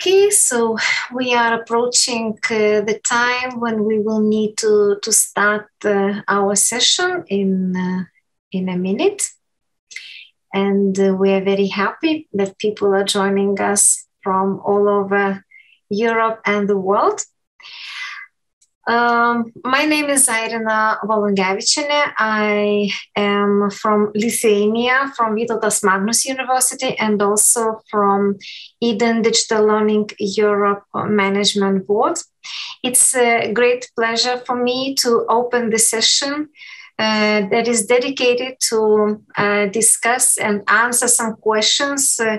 Okay, so we are approaching uh, the time when we will need to, to start uh, our session in, uh, in a minute. And uh, we are very happy that people are joining us from all over Europe and the world. Um, my name is Airina Volungevičienė. I am from Lithuania, from Vytautas Magnus University, and also from Eden Digital Learning Europe Management Board. It's a great pleasure for me to open the session uh, that is dedicated to uh, discuss and answer some questions uh,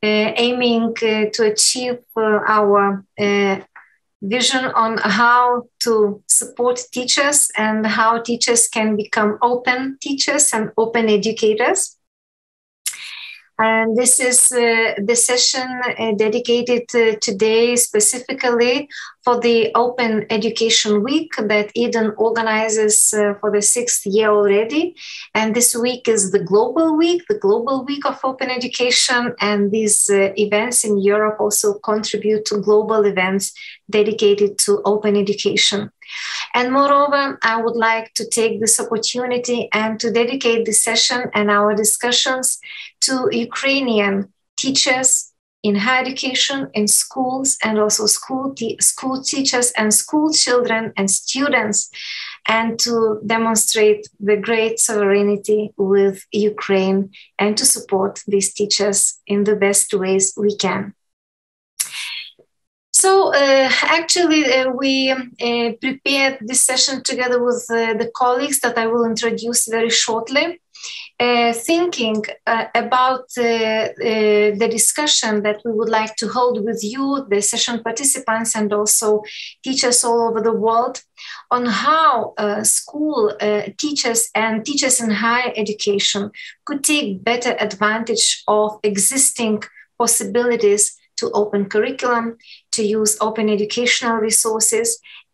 uh aiming uh, to achieve uh, our vision on how to support teachers and how teachers can become open teachers and open educators. And this is uh, the session uh, dedicated uh, today specifically for the Open Education Week that Eden organizes uh, for the sixth year already. And this week is the Global Week, the Global Week of Open Education. And these uh, events in Europe also contribute to global events dedicated to open education. And moreover, I would like to take this opportunity and to dedicate this session and our discussions to Ukrainian teachers in higher education, in schools, and also school, te- school teachers and school children and students, and to demonstrate the great sovereignty with Ukraine and to support these teachers in the best ways we can. So uh, actually, uh, we uh, prepared this session together with uh, the colleagues that I will introduce very shortly. Uh, thinking uh, about the discussion that we would like to hold with you, the session participants, and also teachers all over the world on how school teachers and teachers in higher education could take better advantage of existing possibilities to open curriculum, to use open educational resources,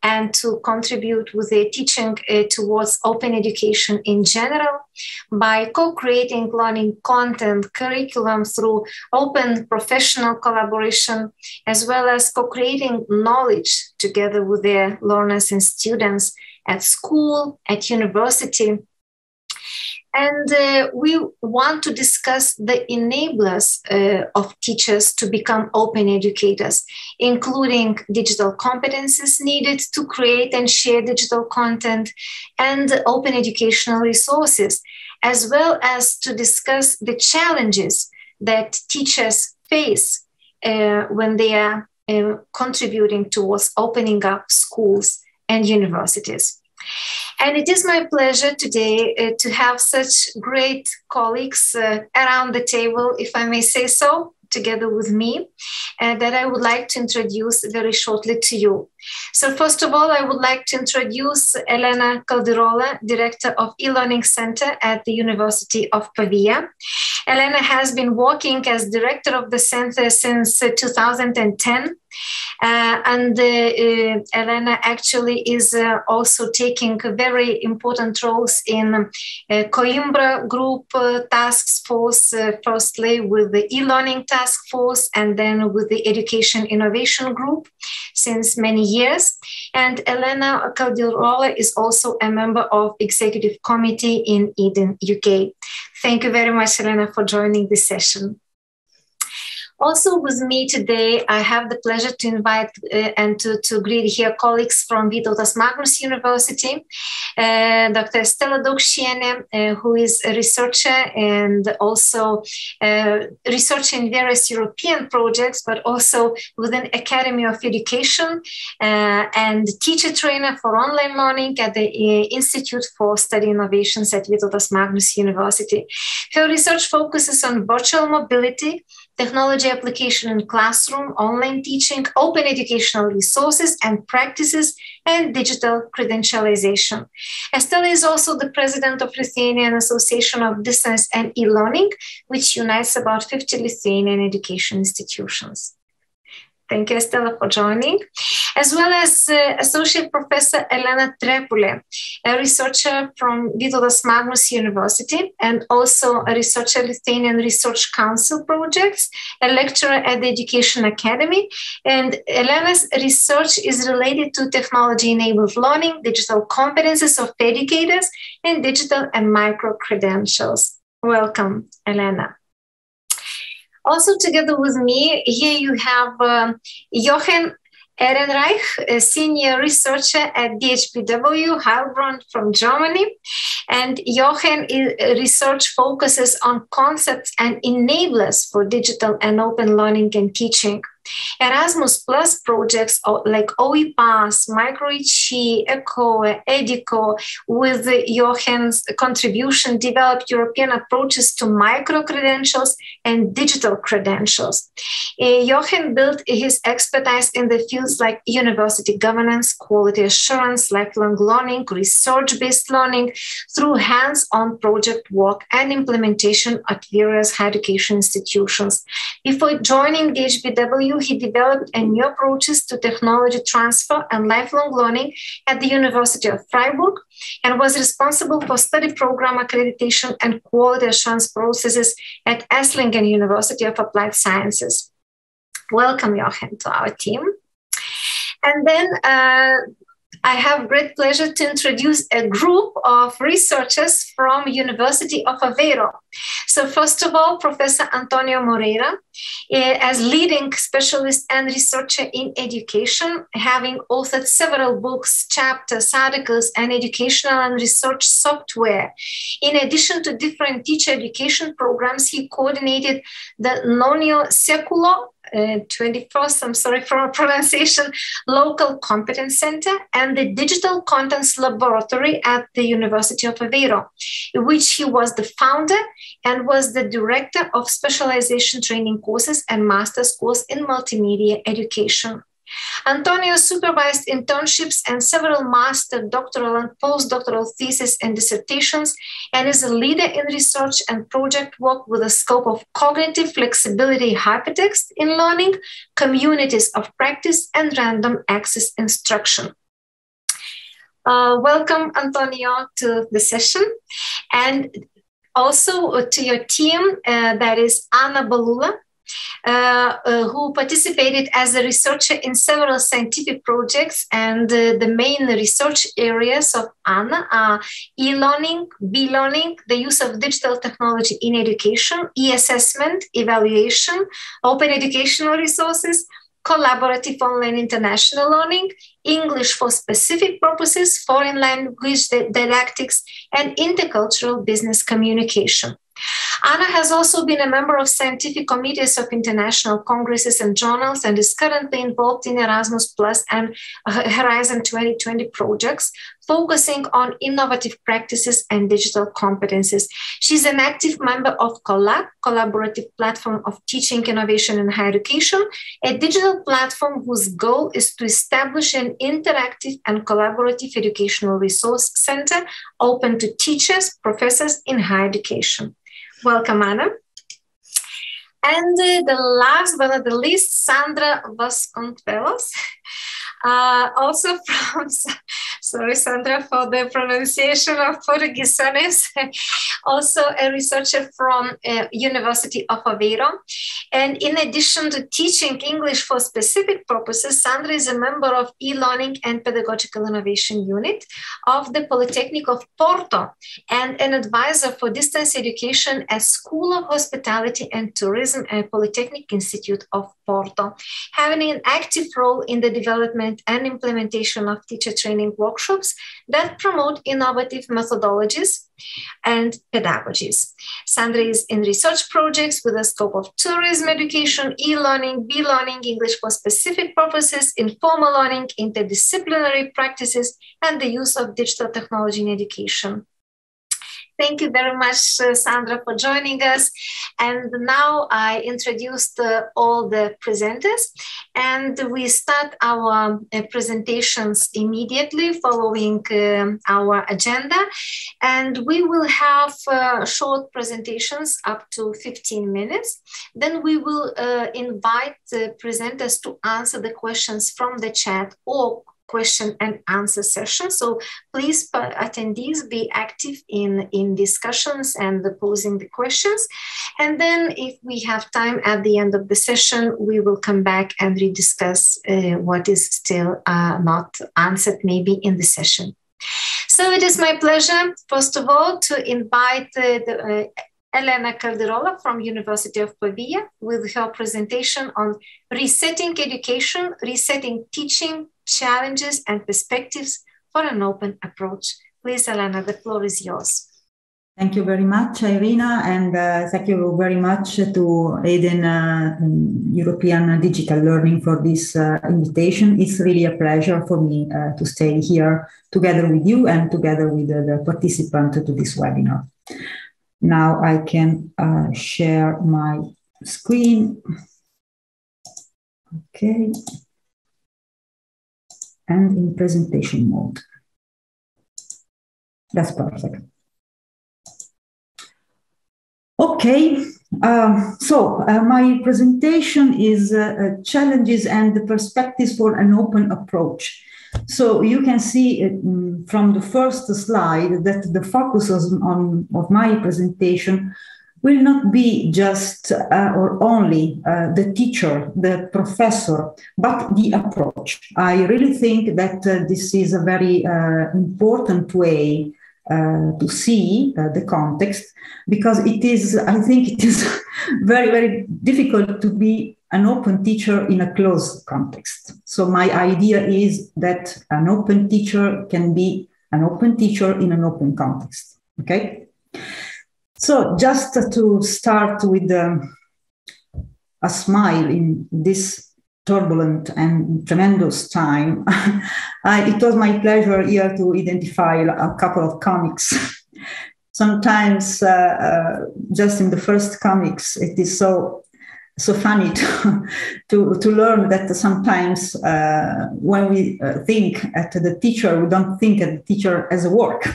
and to contribute with their teaching uh, towards open education in general by co-creating learning content curriculum through open professional collaboration as well as co-creating knowledge together with their learners and students at school at university and uh, we want to discuss the enablers uh, of teachers to become open educators, including digital competences needed to create and share digital content and open educational resources, as well as to discuss the challenges that teachers face uh, when they are uh, contributing towards opening up schools and universities. And it is my pleasure today uh, to have such great colleagues uh, around the table, if I may say so, together with me, uh, that I would like to introduce very shortly to you. So first of all, I would like to introduce Elena Caldirola, Director of e-learning center at the University of Pavia. Elena has been working as director of the center since uh, 2010. Uh, and uh, Elena actually is uh, also taking very important roles in Coimbra Group Task Force, firstly with the e-learning task force and then with the Education Innovation Group since many years. And Elena Caldirola is also a member of executive committee in Eden, UK. Thank you very much, Elena, for joining this session. Also with me today, I have the pleasure to invite uh, and to, to greet here colleagues from Vytautas Magnus University, uh, Dr. Estela Daukšienė, uh, who is a researcher and also uh, researcher various European projects, but also within Academy of Education uh, and teacher trainer for online learning at the uh, Institute for Study Innovations at Vytautas Magnus University. Her research focuses on virtual mobility, technology application in classroom, online teaching, open educational resources and practices, and digital credentialization. Estela is also the president of Lithuanian Association of Distance and E-Learning, which unites about 50 Lithuanian education institutions. Thank you, Estela, for joining. As well as uh, Associate Professor Elena Trepulė, a researcher from Vytautas Magnus University and also a researcher at Lithuanian Research Council projects, a lecturer at the Education Academy. And Elena's research is related to technology-enabled learning, digital competences of educators, and digital and micro credentials. Welcome, Elena. Also, together with me, here you have um, Jochen Ehrenreich, a senior researcher at DHBW Heilbronn from Germany. And Jochen research focuses on concepts and enablers for digital and open learning and teaching. Erasmus Plus projects like OEPass, MicroHE, ECHO, EDICO, with Jochen's contribution, developed European approaches to micro credentials and digital credentials. Uh, Jochen built his expertise in the fields like university governance, quality assurance, lifelong learning, research based learning through hands on project work and implementation at various higher education institutions. Before joining the He developed a new approaches to technology transfer and lifelong learning at the University of Freiburg and was responsible for study program accreditation and quality assurance processes at Esslingen University of Applied Sciences. Welcome, Jochen, to our team. And then uh, I have great pleasure to introduce a group of researchers from University of Aveiro. So first of all, Professor Antonio Moreira, eh, as leading specialist and researcher in education, having authored several books, chapters, articles, and educational and research software. In addition to different teacher education programs, he coordinated the Nonio Seculo uh, 21st, I'm sorry for pronunciation, Local Competence Center and the Digital Contents Laboratory at the University of Aveiro, in which he was the founder and was the director of specialization training courses and master's course in multimedia education. Antonio supervised internships and several master, doctoral, and postdoctoral theses and dissertations, and is a leader in research and project work with a scope of cognitive flexibility hypertext in learning, communities of practice, and random access instruction. Uh, welcome, Antonio, to the session. And also to your team, uh, that is Ana Balula, who participated as a researcher in several scientific projects. And uh, the main research areas of Ana are e learning, B learning, the use of digital technology in education, e assessment, evaluation, open educational resources, collaborative online international learning, English for specific purposes, foreign language didactics, and intercultural business communication. Ana has also been a member of scientific committees of international congresses and journals and is currently involved in Erasmus Plus and Horizon 2020 projects, focusing on innovative practices and digital competences. She's an active member of Collab, collaborative platform of teaching innovation in higher education, a digital platform whose goal is to establish an interactive and collaborative educational resource center open to teachers, professors in higher education. Welcome, Ana. And uh, the last but not the least, Sandra Vasconcelos, uh, also from sorry, Sandra, for the pronunciation of Portuguese also a researcher from uh, University of Aveiro. And in addition to teaching English for specific purposes, Sandra is a member of e-learning and pedagogical innovation unit of the Polytechnic of Porto and an advisor for distance education at School of Hospitality and Tourism at Polytechnic Institute of Porto, having an active role in the development and implementation of teacher training workshops that promote innovative methodologies and pedagogies. Sandra is in research projects with a scope of tourism education, e-learning, B-learning, English for specific purposes, informal learning, interdisciplinary practices, and the use of digital technology in education. Thank you very much, uh, Sandra, for joining us. And now I introduced uh, all the presenters, and we start our uh, presentations immediately following um, our agenda. And we will have uh, short presentations up to 15 minutes. Then we will uh, invite the presenters to answer the questions from the chat or question and answer session. So please, attendees, be active in, in discussions and posing the questions. And then if we have time at the end of the session, we will come back and rediscuss uh, what is still uh, not answered maybe in the session. So it is my pleasure, first of all, to invite uh, the, uh, Elena Caldirola from University of Pavia with her presentation on resetting education, resetting teaching, challenges and perspectives for an open approach. Please, Elena, the floor is yours. Thank you very much, Irina, and uh, thank you very much to Eden uh, European Digital Learning for this uh, invitation. It's really a pleasure for me uh, to stay here together with you and together with the participant to this webinar. Now I can uh, share my screen. Okay. And in presentation mode. That's perfect. Okay, um, so uh, my presentation is uh, uh challenges and the perspectives for an open approach. So you can see mm, from the first slide that the focus on, of my presentation will not be just uh, or only uh, the teacher, the professor, but the approach. I really think that uh, this is a very uh, important way uh, to see uh, the context because it is, I think it is very, very difficult to be an open teacher in a closed context. So my idea is that an open teacher can be an open teacher in an open context. Okay. So just to start with um, a smile in this turbulent and tremendous time, I, it was my pleasure here to identify a couple of comics. Sometimes, uh, uh, just in the first comics, it is so so funny to, to, to learn that sometimes uh, when we uh, think at the teacher, we don't think at the teacher as a work.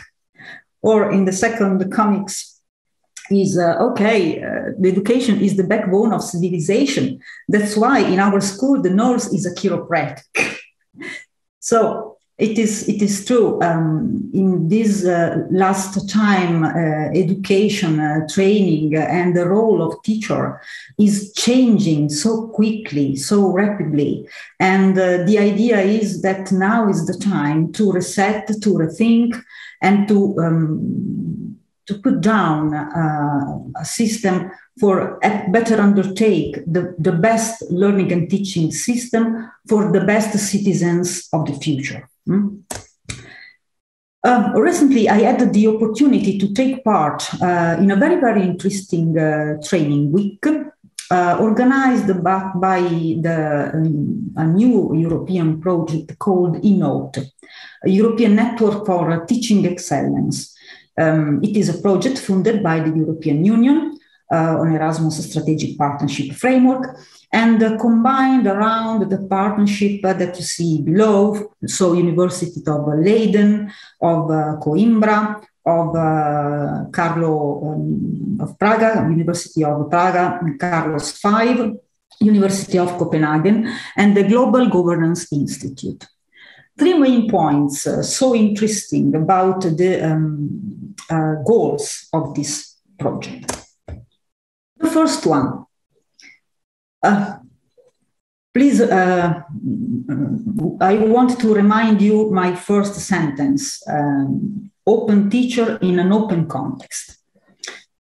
Or in the second the comics is uh, okay, uh, the education is the backbone of civilization. That's why in our school, the nurse is a chiropractic. so it is, it is true. Um, in this uh, last time, uh, education, uh, training, uh, and the role of teacher is changing so quickly, so rapidly. And uh, the idea is that now is the time to reset, to rethink, and to um, to put down uh, a system for better undertake the, the best learning and teaching system for the best citizens of the future. Mm. Uh, recently, I had the opportunity to take part uh, in a very, very interesting uh, training week uh, organized by, by the, um, a new European project called eNote, a European Network for Teaching Excellence. Um, it is a project funded by the European Union uh, on Erasmus Strategic Partnership Framework and combined around the partnership uh, that you see below, so University of Leiden, of uh, Coimbra, of uh, Carlo um, of Praga, University of Praga, Carlos V, University of Copenhagen, and the Global Governance Institute. Three main points uh, so interesting about the um, uh, goals of this project. The first one uh, please, uh, I want to remind you my first sentence um, open teacher in an open context.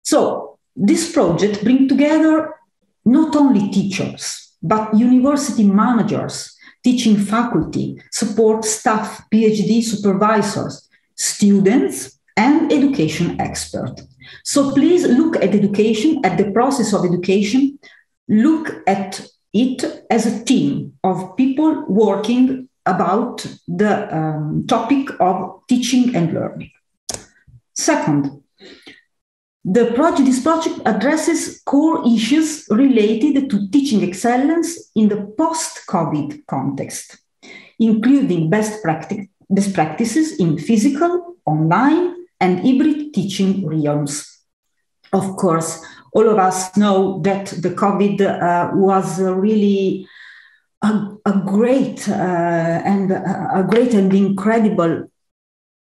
So, this project brings together not only teachers, but university managers, teaching faculty, support staff, PhD supervisors, students, and education experts. So please look at education, at the process of education, look at it as a team of people working about the um, topic of teaching and learning. Second, The project, this project addresses core issues related to teaching excellence in the post-COVID context, including best, practic- best practices in physical, online, and hybrid teaching realms. Of course, all of us know that the COVID uh, was really a, a great uh, and a great and incredible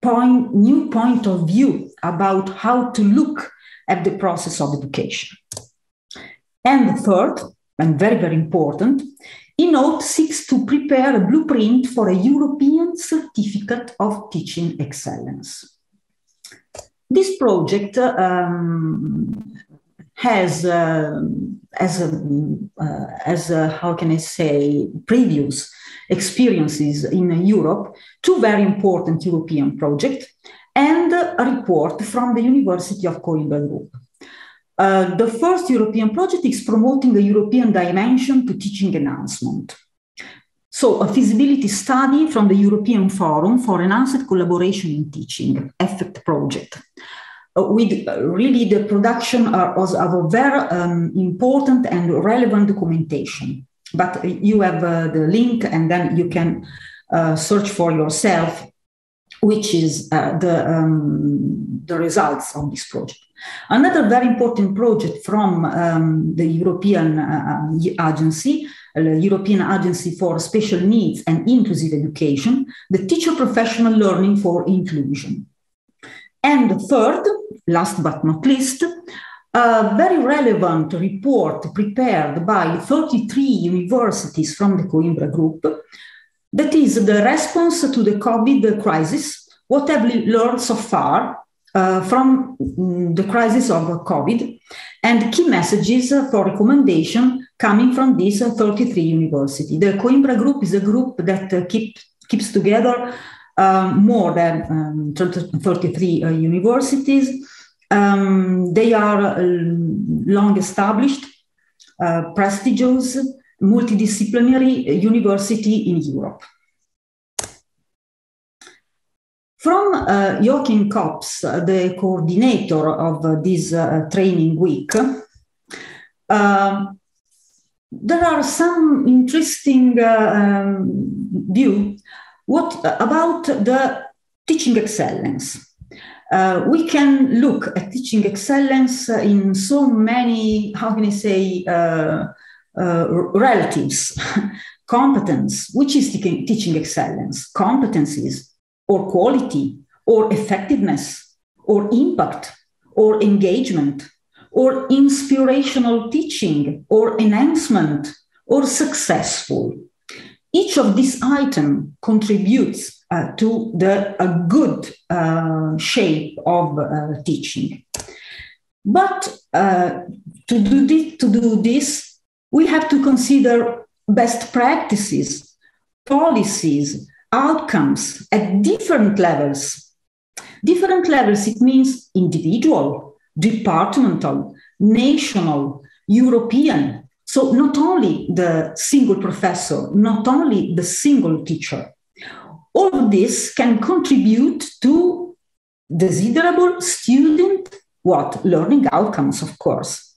point, new point of view about how to look at the process of education. And the third, and very, very important, eNote seeks to prepare a blueprint for a European certificate of teaching excellence. This project um, has, uh, as, a, uh, as a, how can I say, previous experiences in Europe, two very important European projects, and a report from the University of Coimbra Group. Uh, the first European project is promoting a European dimension to teaching enhancement. So, a feasibility study from the European Forum for Enhanced Collaboration in Teaching, EFFECT project, with uh, really the production of a very um, important and relevant documentation. But you have uh, the link, and then you can uh, search for yourself which is uh, the, um, the results of this project. Another very important project from um, the European uh, agency, uh, European Agency for Special Needs and Inclusive Education, the Teacher Professional Learning for Inclusion. And third, last but not least, a very relevant report prepared by 33 universities from the Coimbra Group that is the response to the COVID crisis. What have we learned so far uh, from mm, the crisis of COVID and key messages for recommendation coming from these 33 universities. The Coimbra Group is a group that uh, keep, keeps together um, more than um, 33 uh, universities. Um, they are uh, long established, uh, prestigious, multidisciplinary university in Europe. From uh, Joachim Kops, the coordinator of this uh, training week, uh, there are some interesting um, what about the teaching excellence. we can look at teaching excellence in so many, how can I say, uh, relatives, competence, which is teaching excellence, competencies, or quality, or effectiveness, or impact, or engagement, or inspirational teaching, or enhancement, or successful. Each of these items contributes uh, to the a good uh, shape of uh, teaching. But uh, to, do this, to do this, we have to consider best practices, policies, outcomes at different levels. Different levels, it means individual, departmental, national, European. So, not only the single professor, not only the single teacher. All of this can contribute to desirable student what learning outcomes, of course.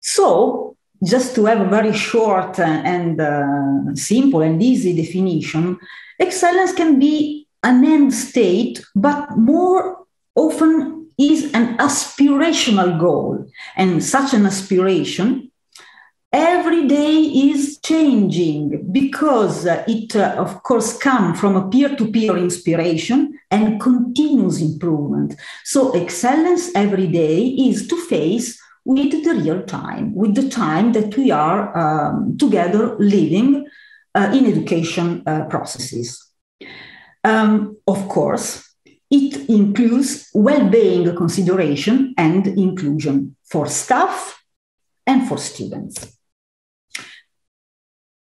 So, just to have a very short and uh, simple and easy definition, excellence can be an end state, but more often is an aspirational goal. And such an aspiration every day is changing because it, uh, of course, comes from a peer to peer inspiration and continuous improvement. So, excellence every day is to face with the real time, with the time that we are um, together living uh, in education uh, processes. Um, of course, it includes well-being consideration and inclusion for staff and for students.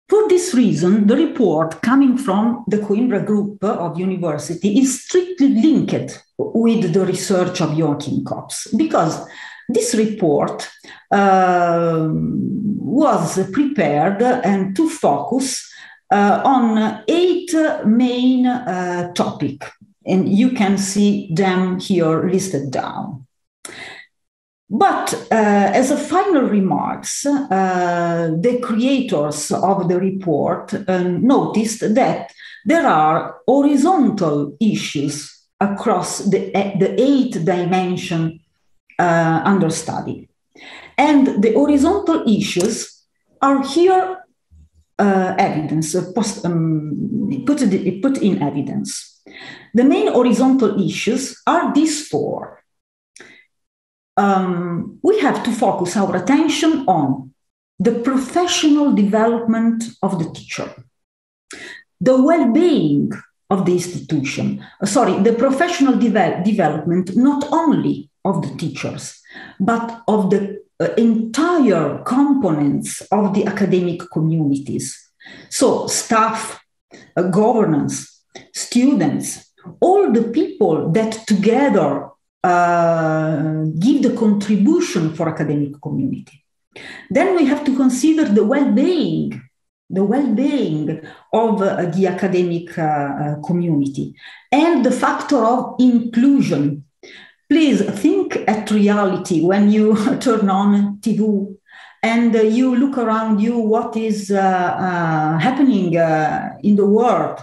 For this reason, the report coming from the Coimbra Group of University is strictly linked with the research of Joachim Kops because this report uh, was prepared and to focus uh, on eight main uh, topics, and you can see them here listed down. But uh, as a final remarks, uh, the creators of the report uh, noticed that there are horizontal issues across the, the eight dimension uh, under study. And the horizontal issues are here uh, evidence, post, um, put, put in evidence. The main horizontal issues are these four. Um, we have to focus our attention on the professional development of the teacher, the well being of the institution, uh, sorry, the professional de- development not only of the teachers, but of the uh, entire components of the academic communities. So, staff, uh, governance, students, all the people that together uh, give the contribution for academic community. Then we have to consider the well-being the well-being of uh, the academic uh, uh, community and the factor of inclusion please think at reality when you turn on tv and you look around you what is uh, happening in the world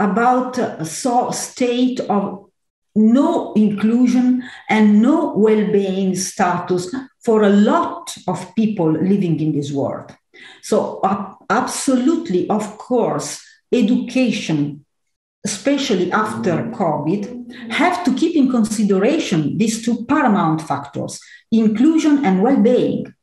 about so state of no inclusion and no well-being status for a lot of people living in this world. So, uh, absolutely, of course, education, especially after COVID, have to keep in consideration these two paramount factors inclusion and well being.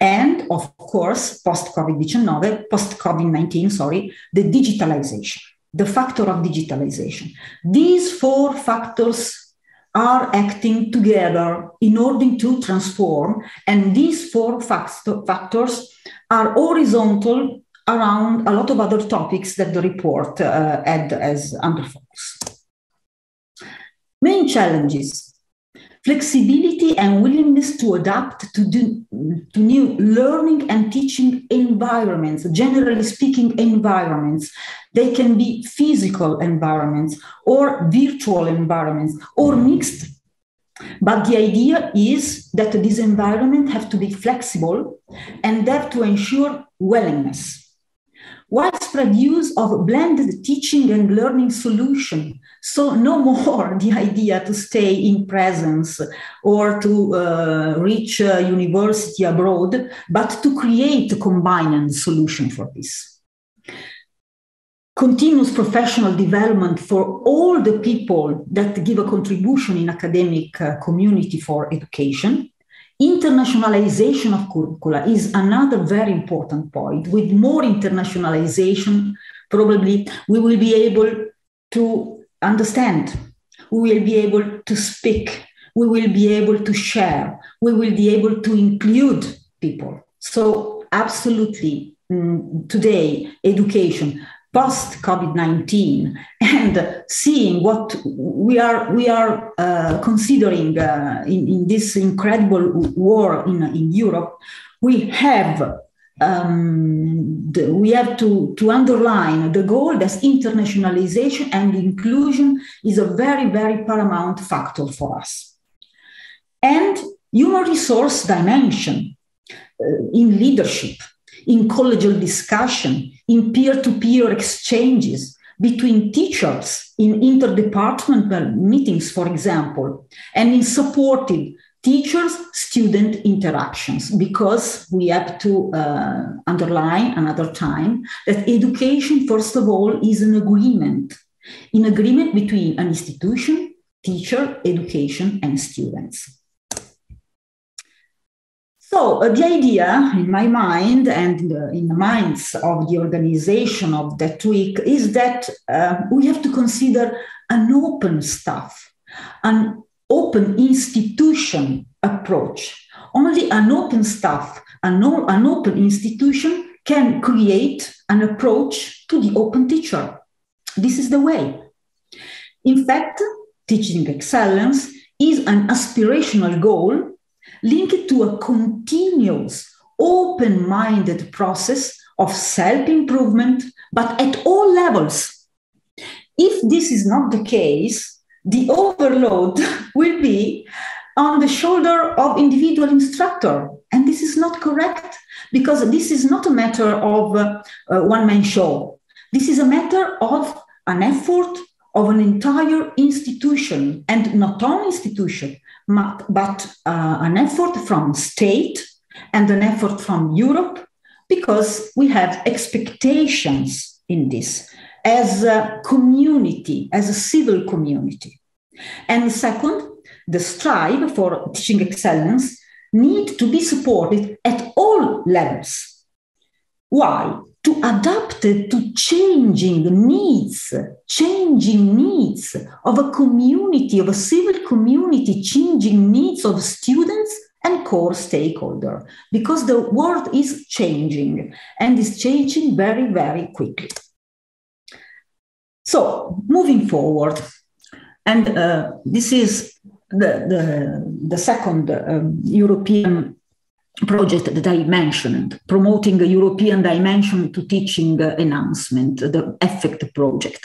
And of course, post COVID 19, post COVID 19, sorry, the digitalization, the factor of digitalization. These four factors are acting together in order to transform. And these four factors are horizontal around a lot of other topics that the report uh, had as under focus. Main challenges flexibility and willingness to adapt to, do, to new learning and teaching environments, generally speaking, environments. They can be physical environments or virtual environments or mixed. But the idea is that this environment have to be flexible and have to ensure willingness widespread use of blended teaching and learning solution. So no more the idea to stay in presence or to uh, reach a university abroad, but to create a combined solution for this. Continuous professional development for all the people that give a contribution in academic uh, community for education Internationalization of curricula is another very important point. With more internationalization, probably we will be able to understand, we will be able to speak, we will be able to share, we will be able to include people. So, absolutely, mm, today, education post COVID 19 and seeing what we are, we are uh, considering uh, in, in, this incredible war in, in Europe, we have. Um, the, we have to, to underline the goal that internationalization and inclusion is a very, very paramount factor for us. And human resource dimension uh, in leadership in collegial discussion, in peer to peer exchanges between teachers in interdepartmental meetings, for example, and in supportive teachers student interactions because we have to uh, underline another time that education first of all is an agreement an agreement between an institution teacher education and students. So uh, the idea in my mind and in the, in the, minds of the organization of that week is that uh, we have to consider an open staff, an open institution approach. Only an open staff, an, an open institution can create an approach to the open teacher. This is the way. In fact, teaching excellence is an aspirational goal linked to a continuous, open minded process of self improvement, but at all levels. If this is not the case, the overload will be on the shoulder of individual instructor. And this is not correct because this is not a matter of uh, uh, one man show. This is a matter of an effort of an entire institution and not only institution, but, but uh, an effort from state and an effort from Europe because we have expectations in this as a community, as a civil community. And second, the strive for teaching excellence need to be supported at all levels. Why? To adapt to changing needs, changing needs of a community, of a civil community, changing needs of students and core stakeholder, because the world is changing and is changing very, very quickly. So, moving forward, and uh, this is the, the, the second um, European project that I mentioned, promoting a European dimension to teaching uh, enhancement, the EFFECT project.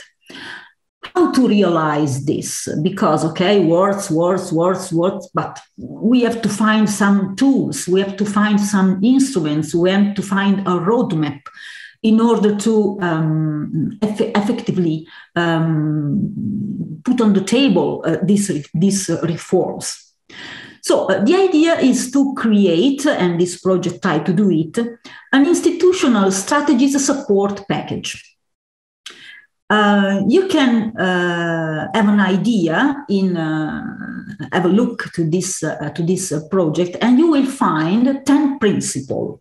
How to realize this? Because, okay, words, words, words, words, but we have to find some tools, we have to find some instruments, we have to find a roadmap in order to um, eff effectively um, put on the table uh, these, these reforms. So uh, the idea is to create, and this project tried to do it, an institutional strategies support package. Uh, you can uh, have an idea in uh, have a look to this uh, to this project, and you will find ten principles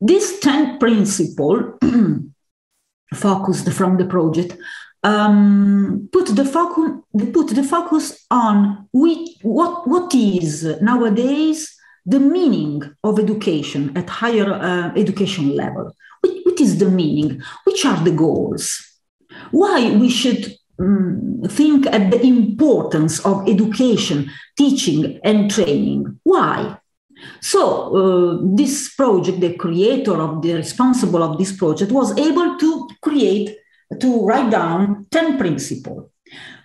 this 10 principle focused from the project um, put the focus put the focus on which, what what is nowadays the meaning of education at higher uh, education level. What, what is the meaning? Which are the goals? Why we should um, think at the importance of education, teaching, and training? Why? So uh, this project, the creator of the responsible of this project was able to create, to write down 10 principles.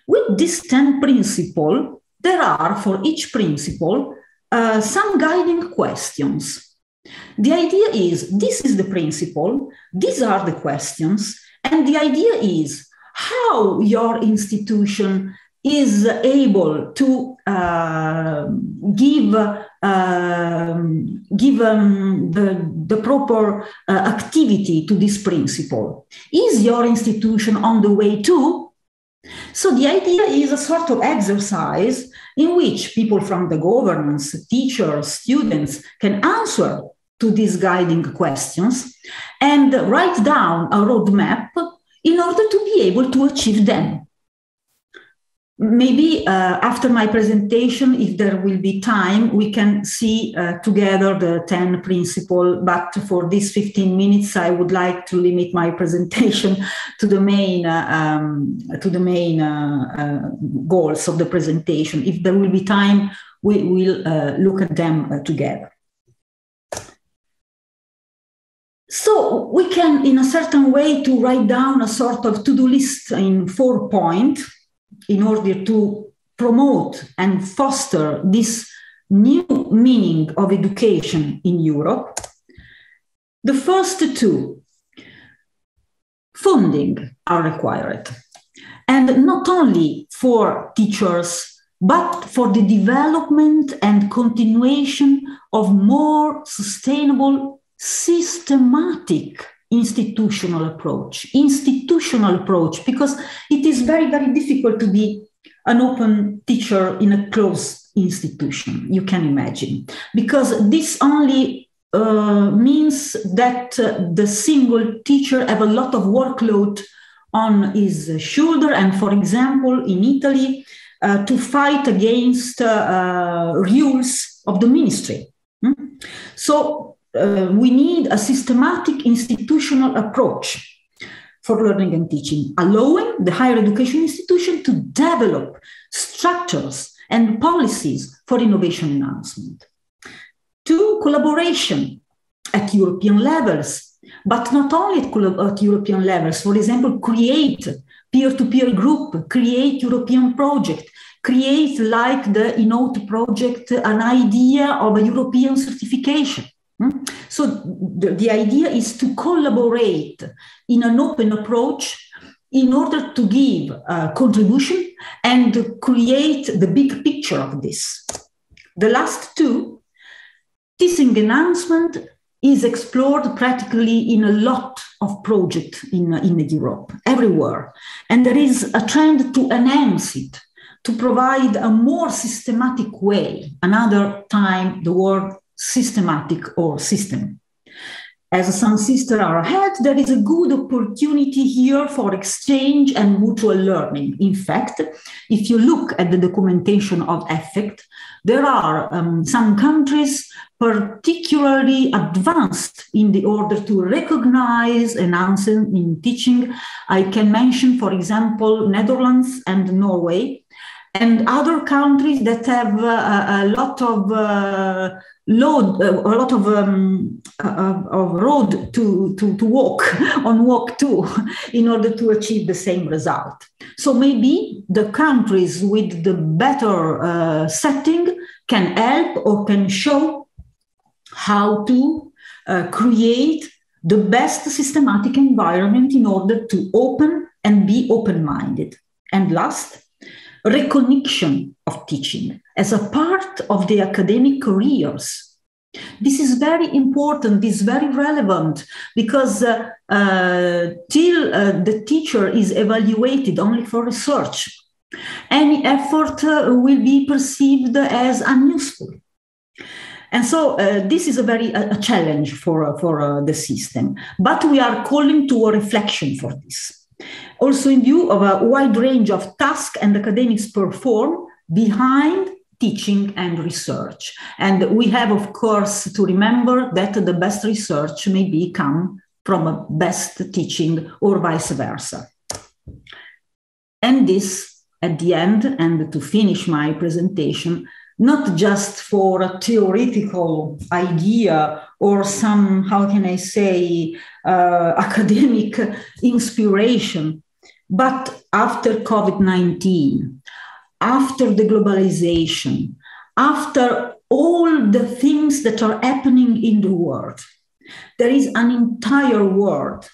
With these 10 principle, there are for each principle uh, some guiding questions. The idea is this is the principle, these are the questions, and the idea is how your institution is able to uh, give um, give um, the, the proper uh, activity to this principle. Is your institution on the way to? So the idea is a sort of exercise in which people from the governance, teachers, students can answer to these guiding questions and write down a roadmap in order to be able to achieve them maybe uh, after my presentation, if there will be time, we can see uh, together the 10 principle. But for these 15 minutes, I would like to limit my presentation to the main, uh, um, to the main uh, uh, goals of the presentation. If there will be time, we will look at them together. So we can, in a certain way, to write down a sort of to-do list in four points in order to promote and foster this new meaning of education in Europe. The first two funding are required. And not only for teachers, but for the development and continuation of more sustainable, systematic institutional approach institutional approach because it is very very difficult to be an open teacher in a closed institution you can imagine because this only uh, means that uh, the single teacher have a lot of workload on his shoulder and for example in italy uh, to fight against uh, uh, rules of the ministry hmm? so uh, we need a systematic institutional approach for learning and teaching, allowing the higher education institution to develop structures and policies for innovation enhancement. Two, collaboration at European levels, but not only at, at European levels. For example, create peer-to-peer group, create European project, create, like the Enote project, an idea of a European certification. Hmm? So the, the idea is to collaborate in an open approach in order to give a contribution and create the big picture of this. The last two, teaching enhancement is explored practically in a lot of projects in, in Europe, everywhere. And there is a trend to enhance it, to provide a more systematic way. Another time, the word systematic or system. As some sisters are ahead, there is a good opportunity here for exchange and mutual learning. In fact, if you look at the documentation of EFFECT, there are um, some countries particularly advanced in the order to recognize and answer in teaching. I can mention, for example, Netherlands and Norway, and other countries that have uh, a lot of uh, load, uh, a lot of, um, uh, of road to, to, to walk on walk too in order to achieve the same result. So maybe the countries with the better uh, setting can help or can show how to uh, create the best systematic environment in order to open and be open minded. And last, recognition of teaching as a part of the academic careers. This is very important, this is very relevant because uh, uh, till uh, the teacher is evaluated only for research, any effort uh, will be perceived as unuseful. And so uh, this is a very a, challenge for, uh, for the system. But we are calling to a reflection for this. Also, in view of a wide range of tasks and academics perform behind teaching and research. And we have, of course, to remember that the best research may be come from a best teaching or vice versa. And this, at the end, and to finish my presentation, not just for a theoretical idea or some, how can I say, uh, academic inspiration, but after COVID 19, after the globalization, after all the things that are happening in the world, there is an entire world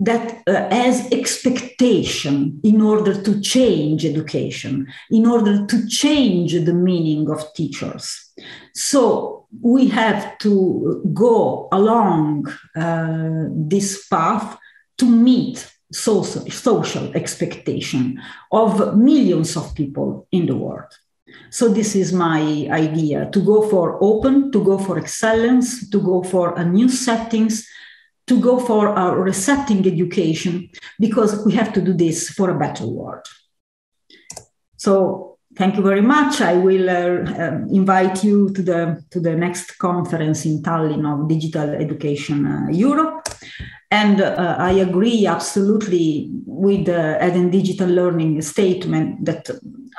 that uh, has expectation in order to change education, in order to change the meaning of teachers. So we have to go along uh, this path to meet social, social expectation of millions of people in the world. So this is my idea to go for open, to go for excellence, to go for a new settings, to go for a resetting education because we have to do this for a better world. So thank you very much. I will uh, um, invite you to the to the next conference in Tallinn of Digital Education uh, Europe. And uh, I agree absolutely with the Eden Digital Learning statement that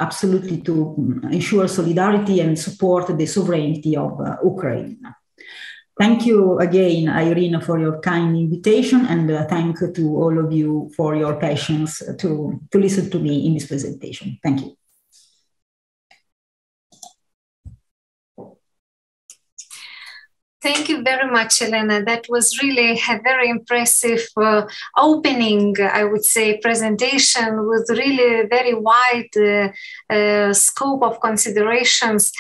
absolutely to ensure solidarity and support the sovereignty of uh, Ukraine. Thank you again, Airina, for your kind invitation, and uh, thank to all of you for your patience to, to listen to me in this presentation. Thank you. Thank you very much, Elena. That was really a very impressive uh, opening, I would say, presentation with really very wide uh, uh, scope of considerations.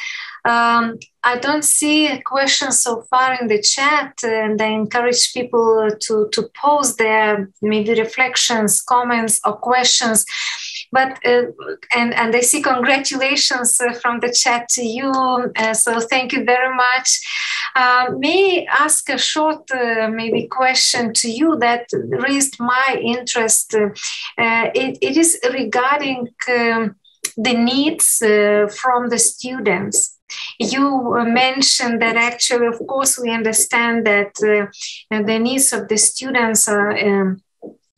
Um, I don't see questions so far in the chat, and I encourage people to, to pose their maybe reflections, comments, or questions. But uh, and and I see congratulations uh, from the chat to you. Uh, so thank you very much. Uh, may I ask a short uh, maybe question to you that raised my interest? Uh, it, it is regarding. Um, the needs from the students you mentioned that actually, of course, we understand that uh, the needs of the students are. Um,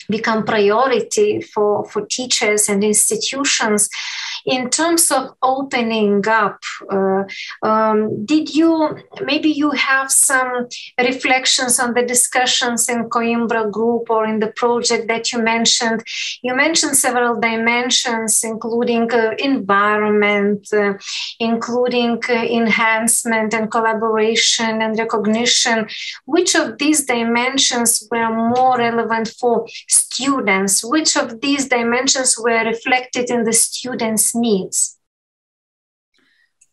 become priority for, for teachers and institutions in terms of opening up, uh, um, did you maybe you have some reflections on the discussions in Coimbra group or in the project that you mentioned? You mentioned several dimensions, including uh, environment, uh, including uh, enhancement and collaboration and recognition. Which of these dimensions were more relevant for students? Which of these dimensions were reflected in the students' needs?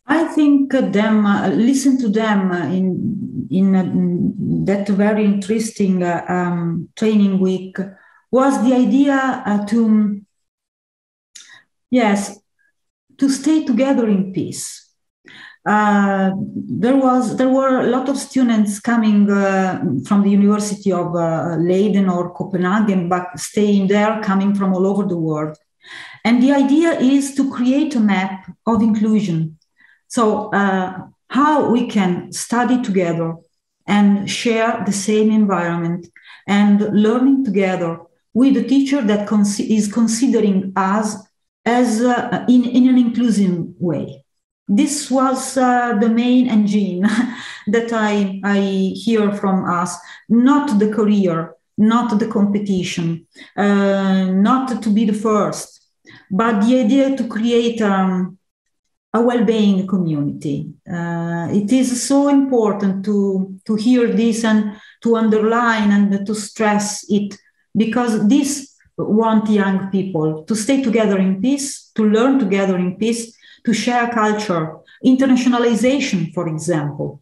I think them uh, listen to them uh, in in uh, that very interesting uh, um, training week was the idea uh, to yes to stay together in peace. Uh, there was there were a lot of students coming from the University of Leiden or Copenhagen, but staying there, coming from all over the world. And the idea is to create a map of inclusion so, uh, how we can study together and share the same environment and learning together with a teacher that con- is considering us as uh, in, in an inclusive way. This was uh, the main engine that I, I hear from us, not the career, not the competition, uh, not to be the first, but the idea to create um, a well-being community. Uh, it is so important to, to hear this and to underline and to stress it because this want young people to stay together in peace, to learn together in peace, to share culture, internationalization, for example.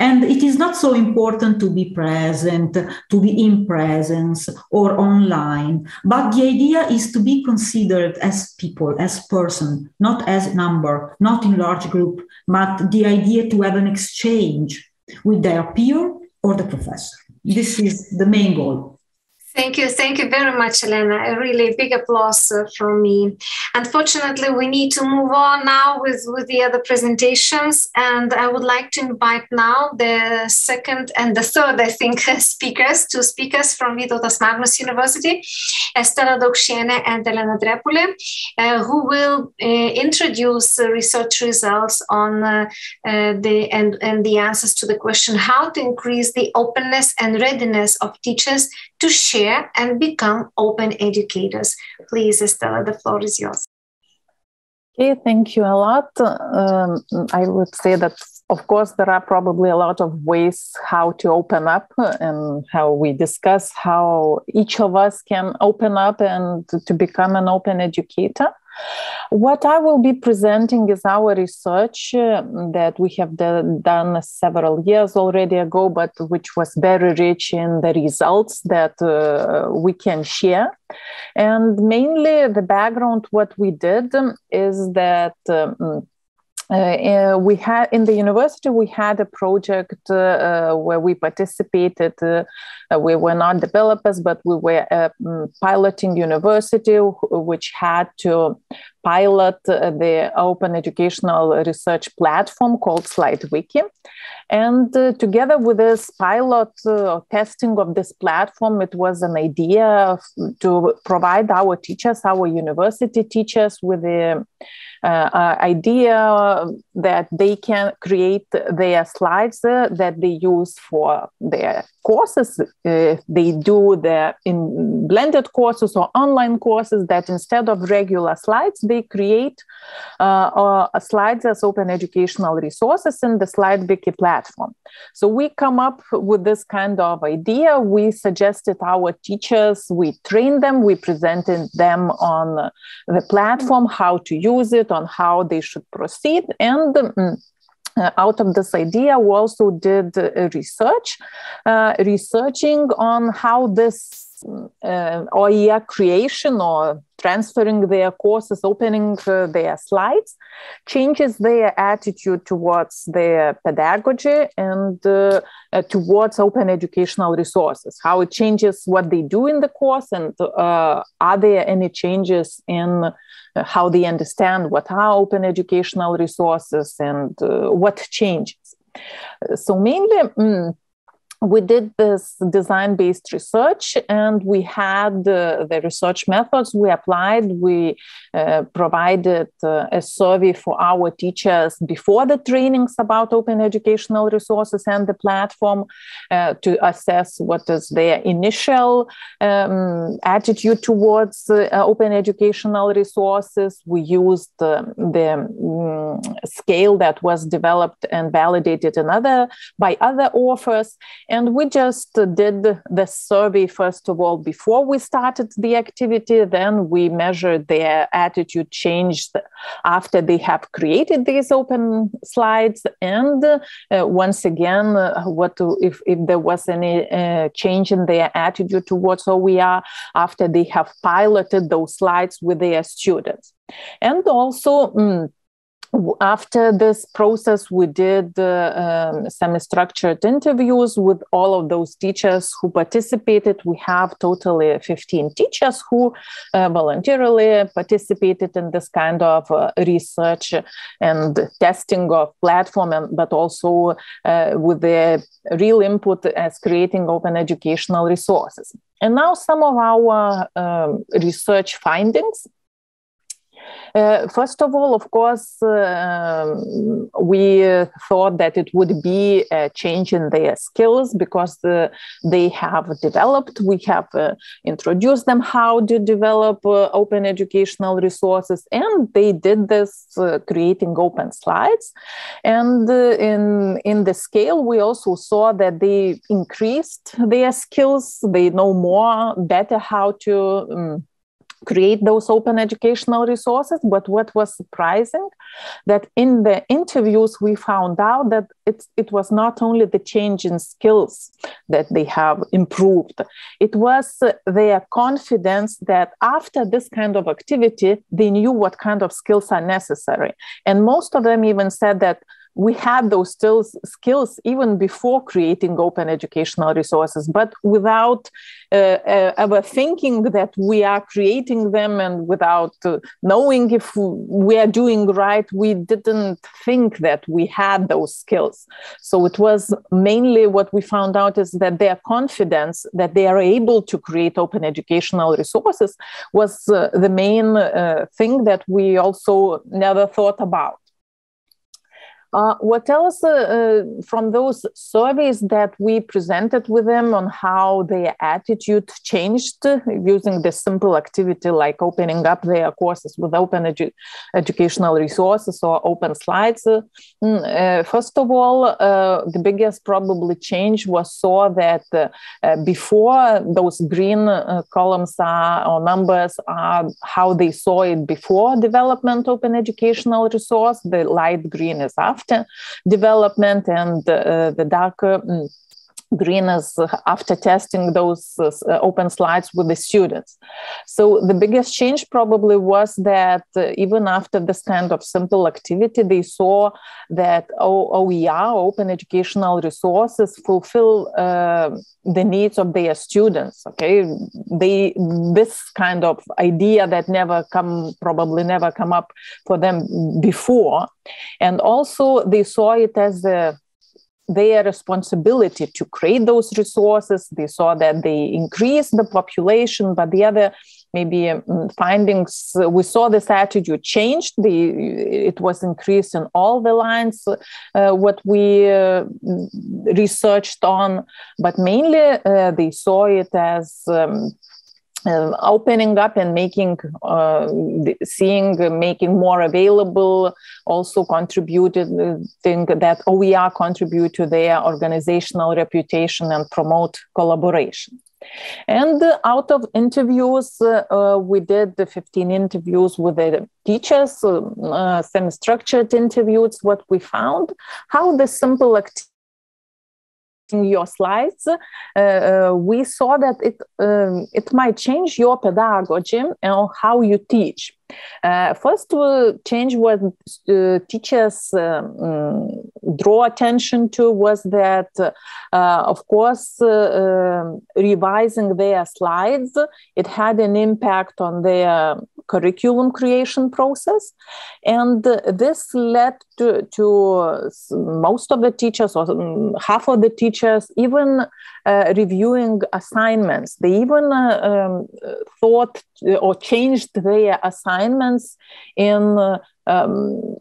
And it is not so important to be present, to be in presence or online, but the idea is to be considered as people, as person, not as number, not in large group, but the idea to have an exchange with their peer or the professor. This is the main goal. Thank you. Thank you very much, Elena. A really big applause uh, from me. Unfortunately, we need to move on now with, with the other presentations. And I would like to invite now the second and the third, I think, speakers, two speakers from Vytautas Magnus University, Estela Daukšienė and Elena Trepulė, uh, who will uh, introduce research results on uh, uh, the and, and the answers to the question how to increase the openness and readiness of teachers to share and become open educators. Please, Estela, the floor is yours. Okay, thank you a lot. Um, I would say that, of course, there are probably a lot of ways how to open up and how we discuss how each of us can open up and to become an open educator. What I will be presenting is our research uh, that we have done several years already ago, but which was very rich in the results that uh, we can share. And mainly the background, what we did is that. Um, uh, uh, we had in the university we had a project uh, uh where we participated uh, uh, we were not developers but we were um, piloting university which had to pilot the open educational research platform called SlideWiki and together with this pilot testing of this platform it was an idea to provide our teachers our university teachers with the uh, uh, idea that they can create their slides uh, that they use for their courses. they do the in blended courses or online courses that instead of regular slides, they create slides as open educational resources in the SlideWiki platform. So we come up with this kind of idea. We suggested our teachers, we trained them, we presented them on the platform how to use it, on how they should proceed. And um, uh, out of this idea, we also did uh, research, uh, researching on how this uh, OER creation or transferring their courses, opening uh, their slides, changes their attitude towards their pedagogy and uh, uh, towards open educational resources, how it changes what they do in the course, and uh, are there any changes in uh, how they understand what are open educational resources and what changes. So, mainly, mm, we did this design based research and we had uh, the research methods. We applied we uh, provided uh, a survey for our teachers before the trainings about open educational resources and the platform uh, to assess what is their initial um, attitude towards uh, open educational resources. We used uh, the um, scale that was developed and validated in other by other authors and we just did the survey, first of all, before we started the activity. Then we measured their attitude changed after they have created these open slides. And uh, once again, uh, what to, if, if there was any uh, change in their attitude towards OER after they have piloted those slides with their students. And also, mm, after this process, we did uh, um, semi-structured interviews with all of those teachers who participated. We have totally 15 teachers who uh, voluntarily participated in this kind of uh, research and testing of platform, and, but also uh, with the real input as creating open educational resources. And now some of our um, research findings uh, first of all, of course, uh, we thought that it would be a change in their skills because uh, they have developed, we have uh, introduced them how to develop uh, open educational resources, and they did this creating open slides. And in, in the scale, we also saw that they increased their skills, they know more, better how to. Um, create those open educational resources but what was surprising that in the interviews we found out that it, it was not only the change in skills that they have improved it was their confidence that after this kind of activity they knew what kind of skills are necessary. And most of them even said that we had those skills even before creating open educational resources, but without uh, uh, ever thinking that we are creating them and without uh, knowing if we are doing right, we didn't think that we had those skills. So it was mainly what we found out is that their confidence that they are able to create open educational resources was uh, the main uh, thing that we also never thought about. Uh, what else uh, uh, from those surveys that we presented with them on how their attitude changed using this simple activity like opening up their courses with open edu educational resources or open slides? Uh, mm, uh, first of all, uh, the biggest probably change was saw that before those green columns are or numbers are how they saw it before development open educational resource, the light green is after development and uh, the darker mm, green is after testing those uh, open slides with the students. So the biggest change probably was that uh, even after this kind of simple activity, they saw that OER, open educational resources, fulfill uh, the needs of their students. Okay, they this kind of idea that never come probably never come up for them before, and also they saw it as a their responsibility to create those resources. They saw that they increased the population, but the other maybe um, findings we saw this attitude changed the it was increased in all the lines uh, what we uh, researched on but mainly uh, they saw it as um, uh, opening up and making uh, seeing uh, making more available also contributed uh, think that oer contribute to their organizational reputation and promote collaboration. And out of interviews uh, we did the 15 interviews with the teachers uh, semi-structured interviews what we found how the simple activity your slides, uh, uh, we saw that it um, it might change your pedagogy and how you teach. Uh, first change what teachers um, draw attention to was that, of course, um, revising their slides, it had an impact on their curriculum creation process. And this led to, to most of the teachers, or half of the teachers, even uh, reviewing assignments. They even uh, um, thought or changed their assignments in um,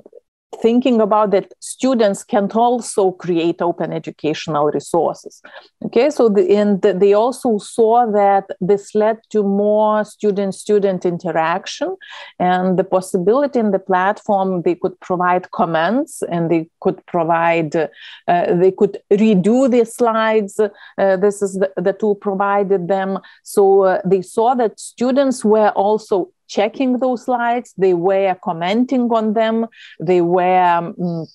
thinking about that students can also create open educational resources. Okay so the, and they also saw that this led to more student student interaction and the possibility in the platform they could provide comments and they could provide uh, they could redo the slides uh, this is the, the tool provided them. So uh, they saw that students were also checking those slides, they were commenting on them, they were um,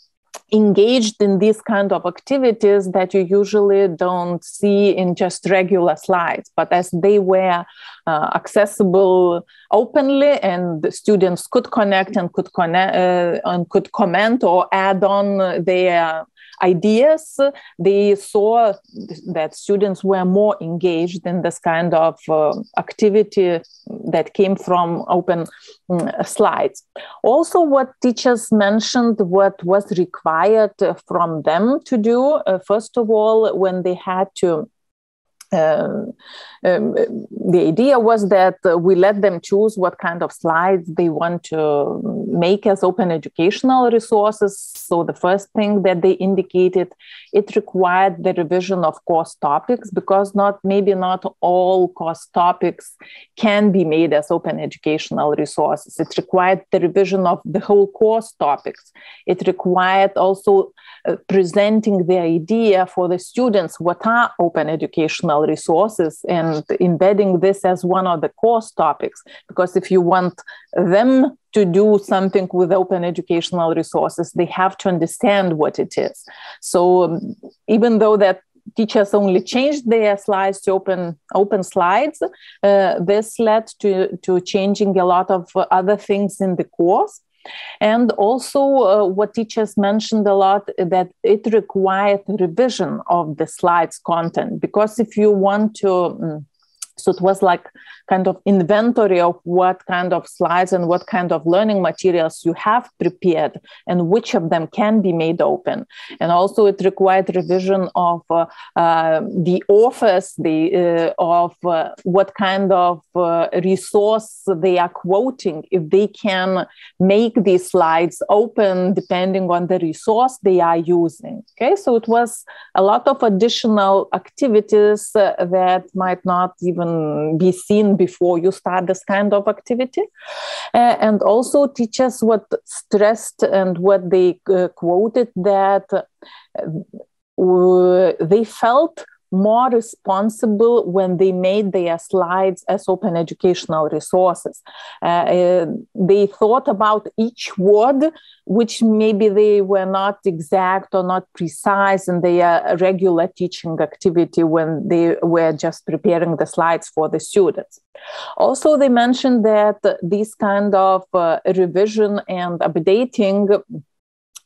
engaged in these kind of activities that you usually don't see in just regular slides. But as they were uh, accessible openly and students could connect and could connect uh, and could comment or add on their ideas, they saw that students were more engaged in this kind of uh, activity that came from open um, slides. Also, what teachers mentioned, what was required from them to do, uh, first of all, when they had to um, um, the idea was that uh, we let them choose what kind of slides they want to make as open educational resources. So the first thing that they indicated, it required the revision of course topics because not maybe not all course topics can be made as open educational resources. It required the revision of the whole course topics. It required also uh, presenting the idea for the students what are open educational resources and embedding this as one of the course topics. Because if you want them to do something with open educational resources they have to understand what it is. So um, even though that teachers only changed their slides to open open slides uh, this led to to changing a lot of other things in the course and also, uh, what teachers mentioned a lot that it required revision of the slides content because if you want to um, so it was like kind of inventory of what kind of slides and what kind of learning materials you have prepared and which of them can be made open. And also it required revision of uh, uh, the authors, the, uh, of uh, what kind of uh, resource they are quoting, if they can make these slides open depending on the resource they are using. Okay, so it was a lot of additional activities uh, that might not even be seen before you start this kind of activity. Uh, and also teachers what stressed and what they uh, quoted that uh, they felt more responsible when they made their slides as open educational resources. Uh, uh, they thought about each word, which maybe they were not exact or not precise in their regular teaching activity when they were just preparing the slides for the students. Also, they mentioned that this kind of uh, revision and updating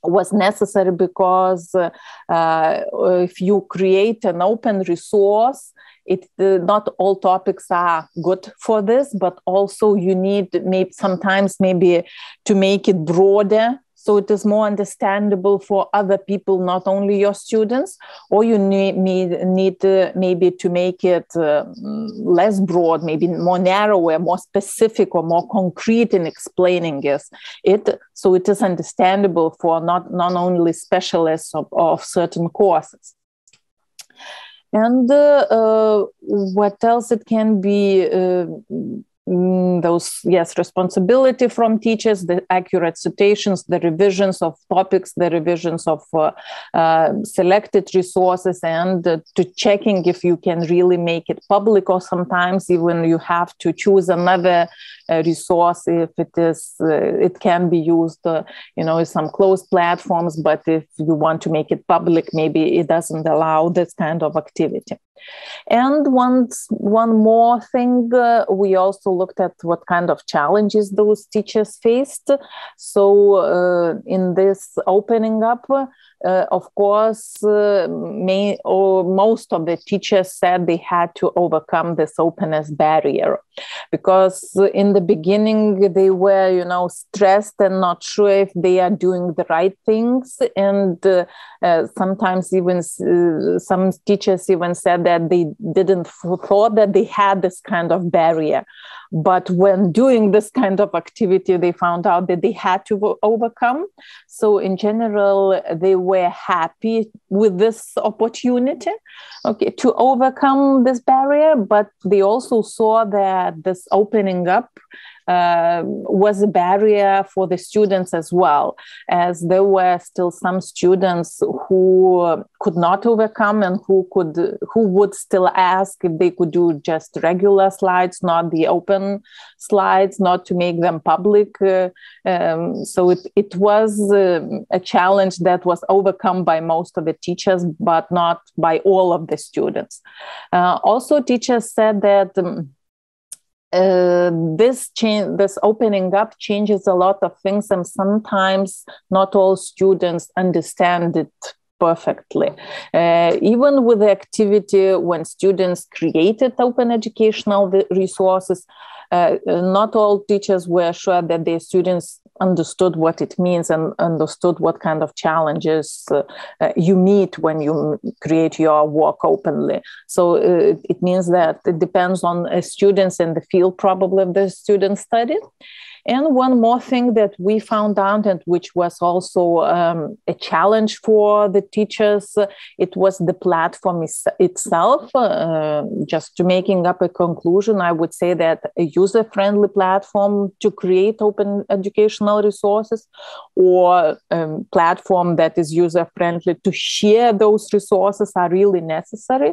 was necessary because uh, if you create an open resource it uh, not all topics are good for this but also you need maybe sometimes maybe to make it broader so it is more understandable for other people not only your students or you need need, need uh, maybe to make it uh, less broad maybe more narrower more specific or more concrete in explaining this it so it is understandable for not not only specialists of, of certain courses. And uh, uh, what else it can be uh, those yes responsibility from teachers the accurate citations the revisions of topics the revisions of uh, uh, selected resources and uh, to checking if you can really make it public or sometimes even you have to choose another uh, resource if it is uh, it can be used uh, you know in some closed platforms but if you want to make it public maybe it doesn't allow this kind of activity. And one, one more thing, we also looked at what kind of challenges those teachers faced. So, uh, in this opening up, uh, of course, uh, may, or most of the teachers said they had to overcome this openness barrier because in the beginning they were, you know, stressed and not sure if they are doing the right things. And uh, uh sometimes even uh, some teachers even said that they didn't thought that they had this kind of barrier. But when doing this kind of activity, they found out that they had to overcome. So, in general, they were happy with this opportunity okay, to overcome this barrier. But they also saw that this opening up uh, was a barrier for the students as well, as there were still some students who could not overcome and who could who would still ask if they could do just regular slides, not the open slides, not to make them public. Uh, um, so it it was uh, a challenge that was overcome by most of the teachers, but not by all of the students. Uh, also, teachers said that. Um, uh, this change this opening up changes a lot of things and sometimes not all students understand it perfectly. Uh, even with the activity when students created open educational resources uh, not all teachers were sure that their students understood what it means and understood what kind of challenges uh, uh, you meet when you create your work openly. So uh, it means that it depends on uh, students in the field, probably of the student study. And one more thing that we found out, and which was also um, a challenge for the teachers, it was the platform is- itself. Uh, just to making up a conclusion, I would say that a user friendly platform to create open educational resources or um, platform that is user friendly to share those resources are really necessary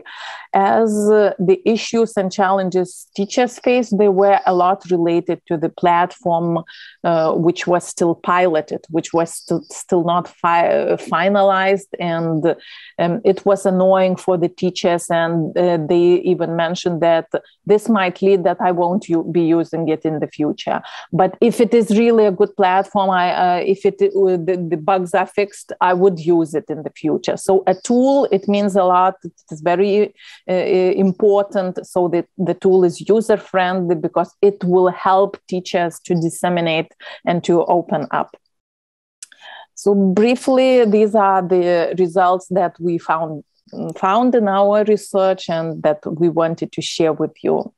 as uh, the issues and challenges teachers face they were a lot related to the platform uh, which was still piloted, which was st- still not fi- finalized. And um, it was annoying for the teachers. And uh, they even mentioned that this might lead that I won't u- be using it in the future. But if it is really a good platform, I, uh, if it, uh, the, the bugs are fixed, I would use it in the future. So a tool, it means a lot. It is very uh, important so that the tool is user friendly because it will help teachers to disseminate and to open up. So briefly, these are the results that we found found in our research and that we wanted to share with you.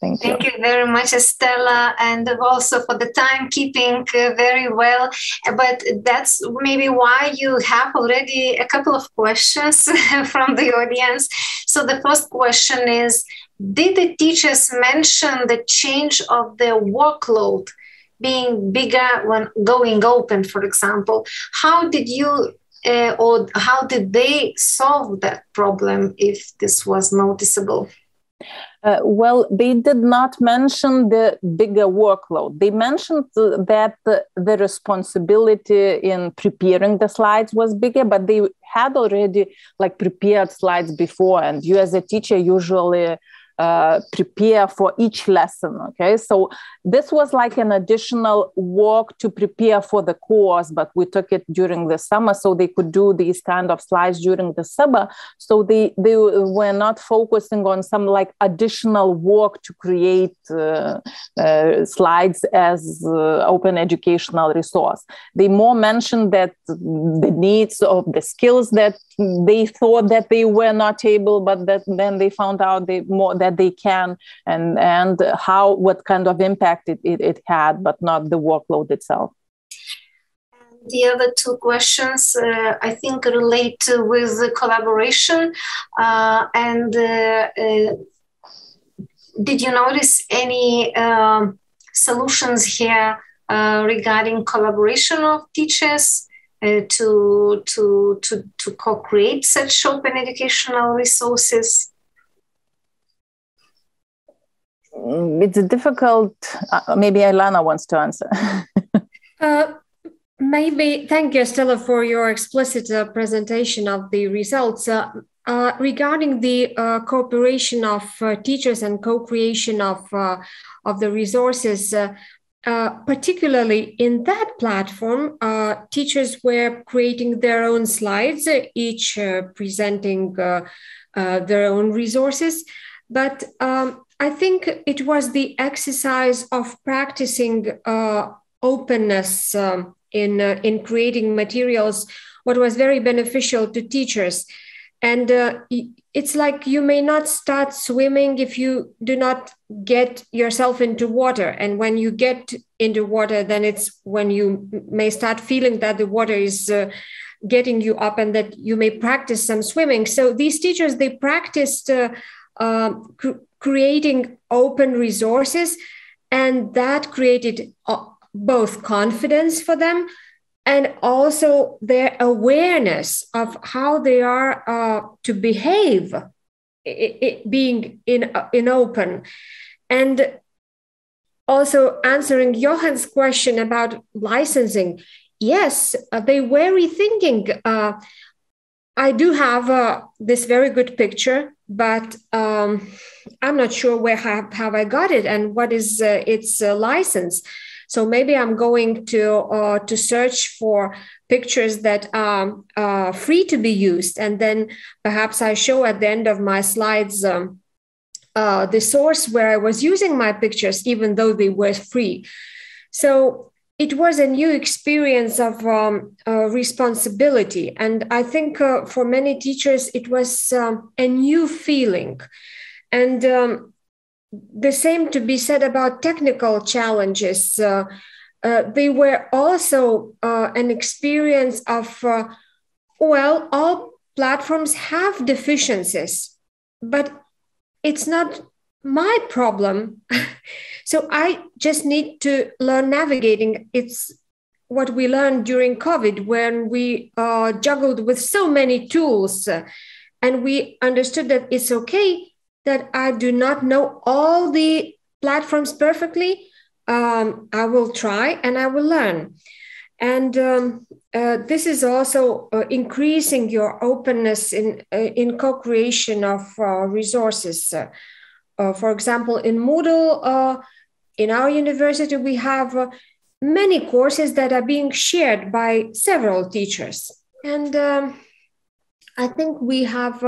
Thank you. Thank you very much, Estela, and also for the timekeeping uh, very well. But that's maybe why you have already a couple of questions from the audience. So the first question is Did the teachers mention the change of their workload being bigger when going open, for example? How did you uh, or how did they solve that problem if this was noticeable? Uh, well, they did not mention the bigger workload. They mentioned that the, the, responsibility in preparing the slides was bigger, but they had already like prepared slides before. And you, as a teacher, usually uh, prepare for each lesson. Okay, so this was like an additional work to prepare for the course, but we took it during the summer so they could do these kind of slides during the summer. So they they were not focusing on some like additional work to create uh, uh, slides as uh, open educational resource. They more mentioned that the needs of the skills that they thought that they were not able, but that then they found out they more that they can, and and how what kind of impact it, it, it had, but not the workload itself. The other two questions, uh, I think, relate with the collaboration. Uh, and uh, uh did you notice any um, solutions here uh, regarding collaboration of teachers uh, to, to, to, to co-create such open educational resources? Mm, it's a difficult. Uh, maybe Elena wants to answer. uh, maybe. Thank you, Stella, for your explicit uh, presentation of the results. Uh, uh, regarding the cooperation of teachers and co-creation of of the resources, uh, particularly in that platform, uh, teachers were creating their own slides, each uh, presenting uh, uh, their own resources. But um, I think it was the exercise of practicing openness um, in, in creating materials what was very beneficial to teachers. And it's like you may not start swimming if you do not get yourself into water and when you get into water then it's when you may start feeling that the water is uh, getting you up and that you may practice some swimming so these teachers they practiced uh, uh, creating open resources and that created uh, both confidence for them and also their awareness of how they are uh, to behave it, it being in in open. And also answering Jochen's question about licensing. Yes uh, they were rethinking uh, i do have uh, this very good picture but um, i'm not sure where have, have i got it and what is uh, its uh, license so maybe I'm going to uh, to search for pictures that are uh, free to be used, and then perhaps I show at the end of my slides. Um, uh, the source where I was using my pictures, even though they were free. So it was a new experience of um, uh, responsibility. And I think uh, for many teachers, it was um, a new feeling. And um, the same to be said about technical challenges. Uh, uh, they were also uh, an experience of, uh, well, all platforms have deficiencies, but it's not my problem. so I just need to learn navigating. It's what we learned during COVID when we uh, juggled with so many tools and we understood that it's okay that I do not know all the platforms perfectly, um, I will try and I will learn. And um, uh, this is also uh, increasing your openness in, uh, in co creation of uh, resources. Uh, for example, in Moodle, uh, in our university, we have many courses that are being shared by several teachers. And um, I think we have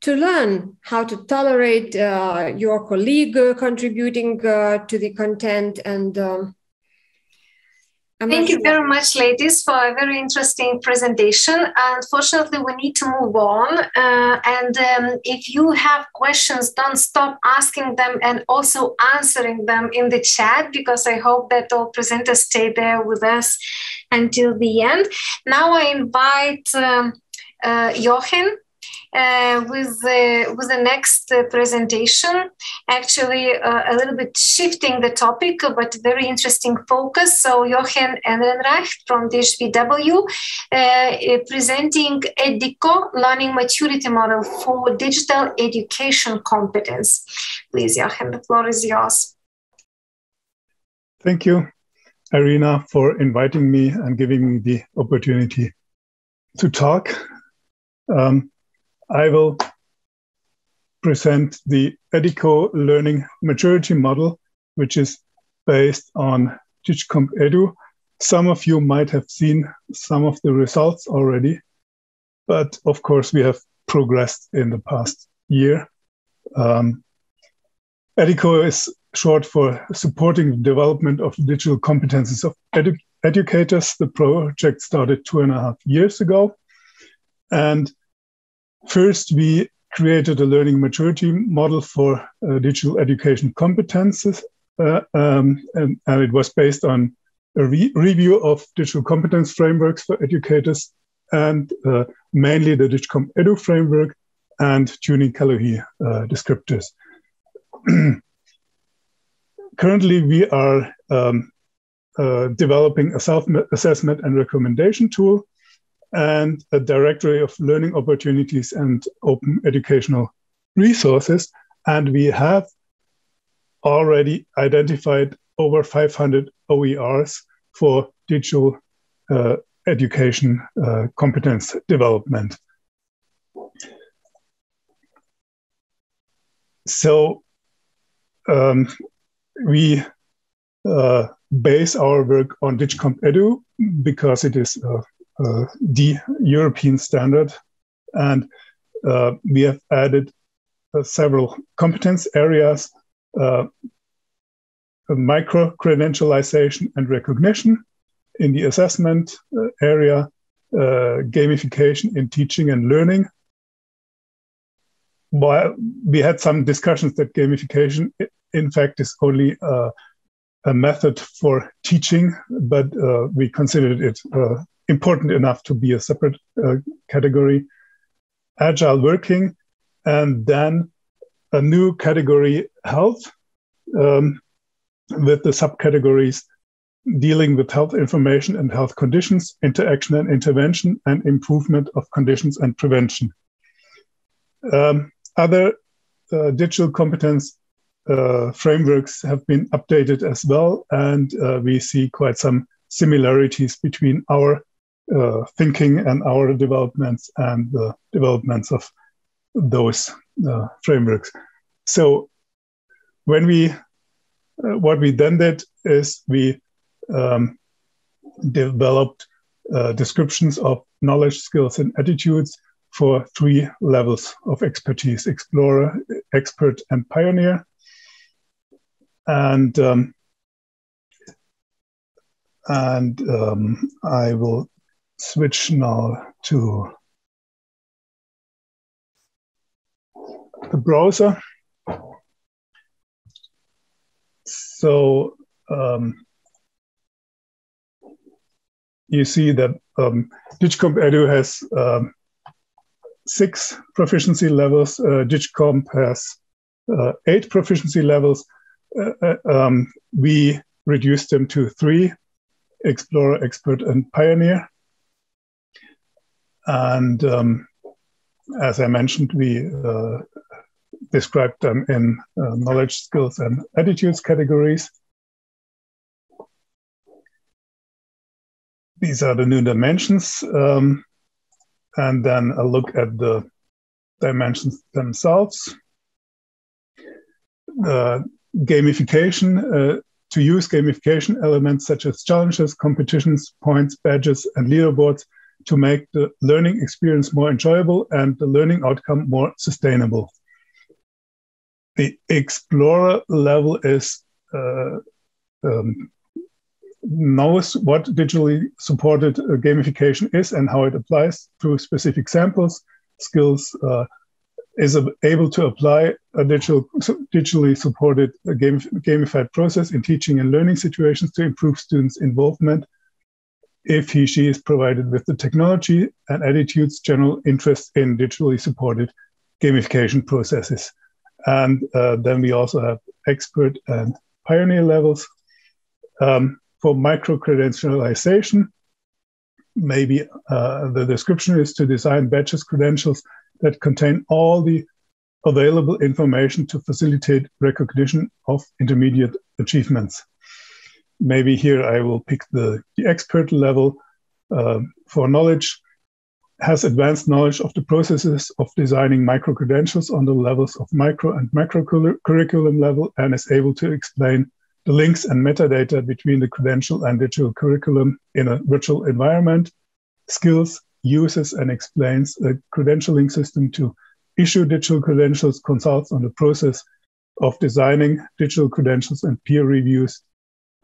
to learn how to tolerate uh, your colleague uh, contributing uh, to the content and um, Thank you very much, ladies, for a very interesting presentation. Unfortunately, we need to move on. Uh, and um, if you have questions, don't stop asking them and also answering them in the chat, because I hope that all presenters stay there with us until the end. Now I invite um, uh, Jochen uh, with the with the next uh, presentation. Actually, uh, a little bit shifting the topic, but very interesting focus. So Jochen Ehrenreich from DHBW uh, presenting EDICO learning maturity model for digital education competence. Please, Jochen, the floor is yours. Thank you, Airina, for inviting me and giving me the opportunity to talk. Um, I will present the EDICO learning maturity model, which is based on DigComp Edu. Some of you might have seen some of the results already, but of course we have progressed in the past year. Um, EDICO is short for supporting the development of digital competencies of edu educators. The project started two and a half years ago. And First, we created a learning maturity model for uh, digital education competences, uh, um, and, and, it was based on a re review of digital competence frameworks for educators and uh, mainly the DigComp Edu framework and tuning CALOHEE uh, descriptors. Currently, we are um, uh, developing a self-assessment and recommendation tool and a directory of learning opportunities and open educational resources. And we have already identified over 500 OERs for digital uh, education uh, competence development. So um, we uh, base our work on DigComp Edu because it is uh, the European standard. And uh, we have added uh, several competence areas uh, micro credentialization and recognition in the assessment uh, area, gamification in teaching and learning. While we had some discussions that gamification, in fact, is only a method for teaching, but uh, we considered it uh, important enough to be a separate uh, category. Agile working, and then a new category, health, um, with the subcategories dealing with health information and health conditions, interaction and intervention, and improvement of conditions and prevention. Um, other uh, digital competence uh, frameworks have been updated as well, and uh, we see quite some similarities between our uh, thinking and our developments and the developments of those uh, frameworks. So, when we uh, what we then did is we um, developed uh, descriptions of knowledge, skills, and attitudes for three levels of expertise explorer, expert, and pioneer and um, and um, I will switch now to the browser. So um, you see that um, DigComp Edu has um, six proficiency levels. Uh, DigComp has uh, eight proficiency levels, uh, uh, um, we reduced them to three explorer, expert, and pioneer. And um, as I mentioned, we uh, described them in uh, knowledge, skills, and attitudes categories. These are the new dimensions. Um, and then a look at the dimensions themselves. Uh, gamification, to use gamification elements such as challenges, competitions, points, badges, and leaderboards to make the learning experience more enjoyable and the learning outcome more sustainable. The Explorer level is uh, um, knows what digitally supported uh, gamification is and how it applies to specific samples, skills, uh, is able to apply a digital, digitally supported game, gamified process in teaching and learning situations to improve students' involvement if he she is provided with the technology and attitudes general interest in digitally supported gamification processes and uh, then we also have expert and pioneer levels um, for micro credentialization maybe uh, the description is to design badges credentials that contain all the available information to facilitate recognition of intermediate achievements. Maybe here I will pick the, the expert level uh, for knowledge, has advanced knowledge of the processes of designing micro credentials on the levels of micro and macro curriculum level and is able to explain the links and metadata between the credential and digital curriculum in a virtual environment. Skills uses and explains a credentialing system to issue digital credentials, consults on the process of designing digital credentials and peer reviews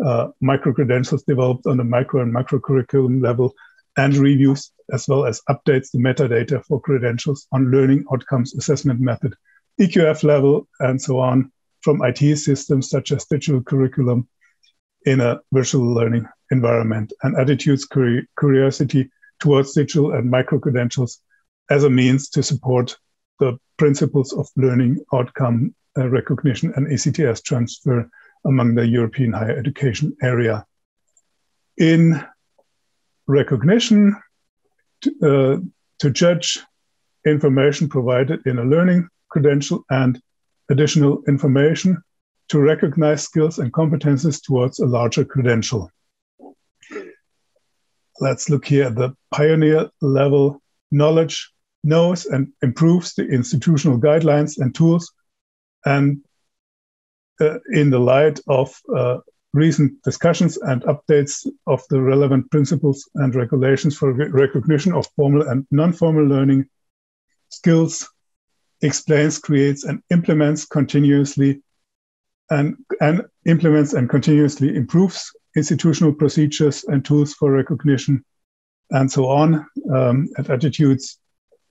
uh, micro credentials developed on the micro and macro curriculum level and reviews, as well as updates the metadata for credentials on learning outcomes assessment method, EQF level, and so on from IT systems such as digital curriculum in a virtual learning environment and attitudes, curiosity, towards digital and micro credentials as a means to support the principles of learning outcome uh, recognition and ECTS transfer among the European higher education area. In recognition, to, uh, to judge information provided in a learning credential and additional information to recognize skills and competences towards a larger credential let's look here at the pioneer level knowledge knows and improves the institutional guidelines and tools and in the light of uh, recent discussions and updates of the relevant principles and regulations for recognition of formal and non-formal learning skills, explains, creates, and implements continuously and, and implements and continuously improves institutional procedures and tools for recognition and so on, um, and attitudes,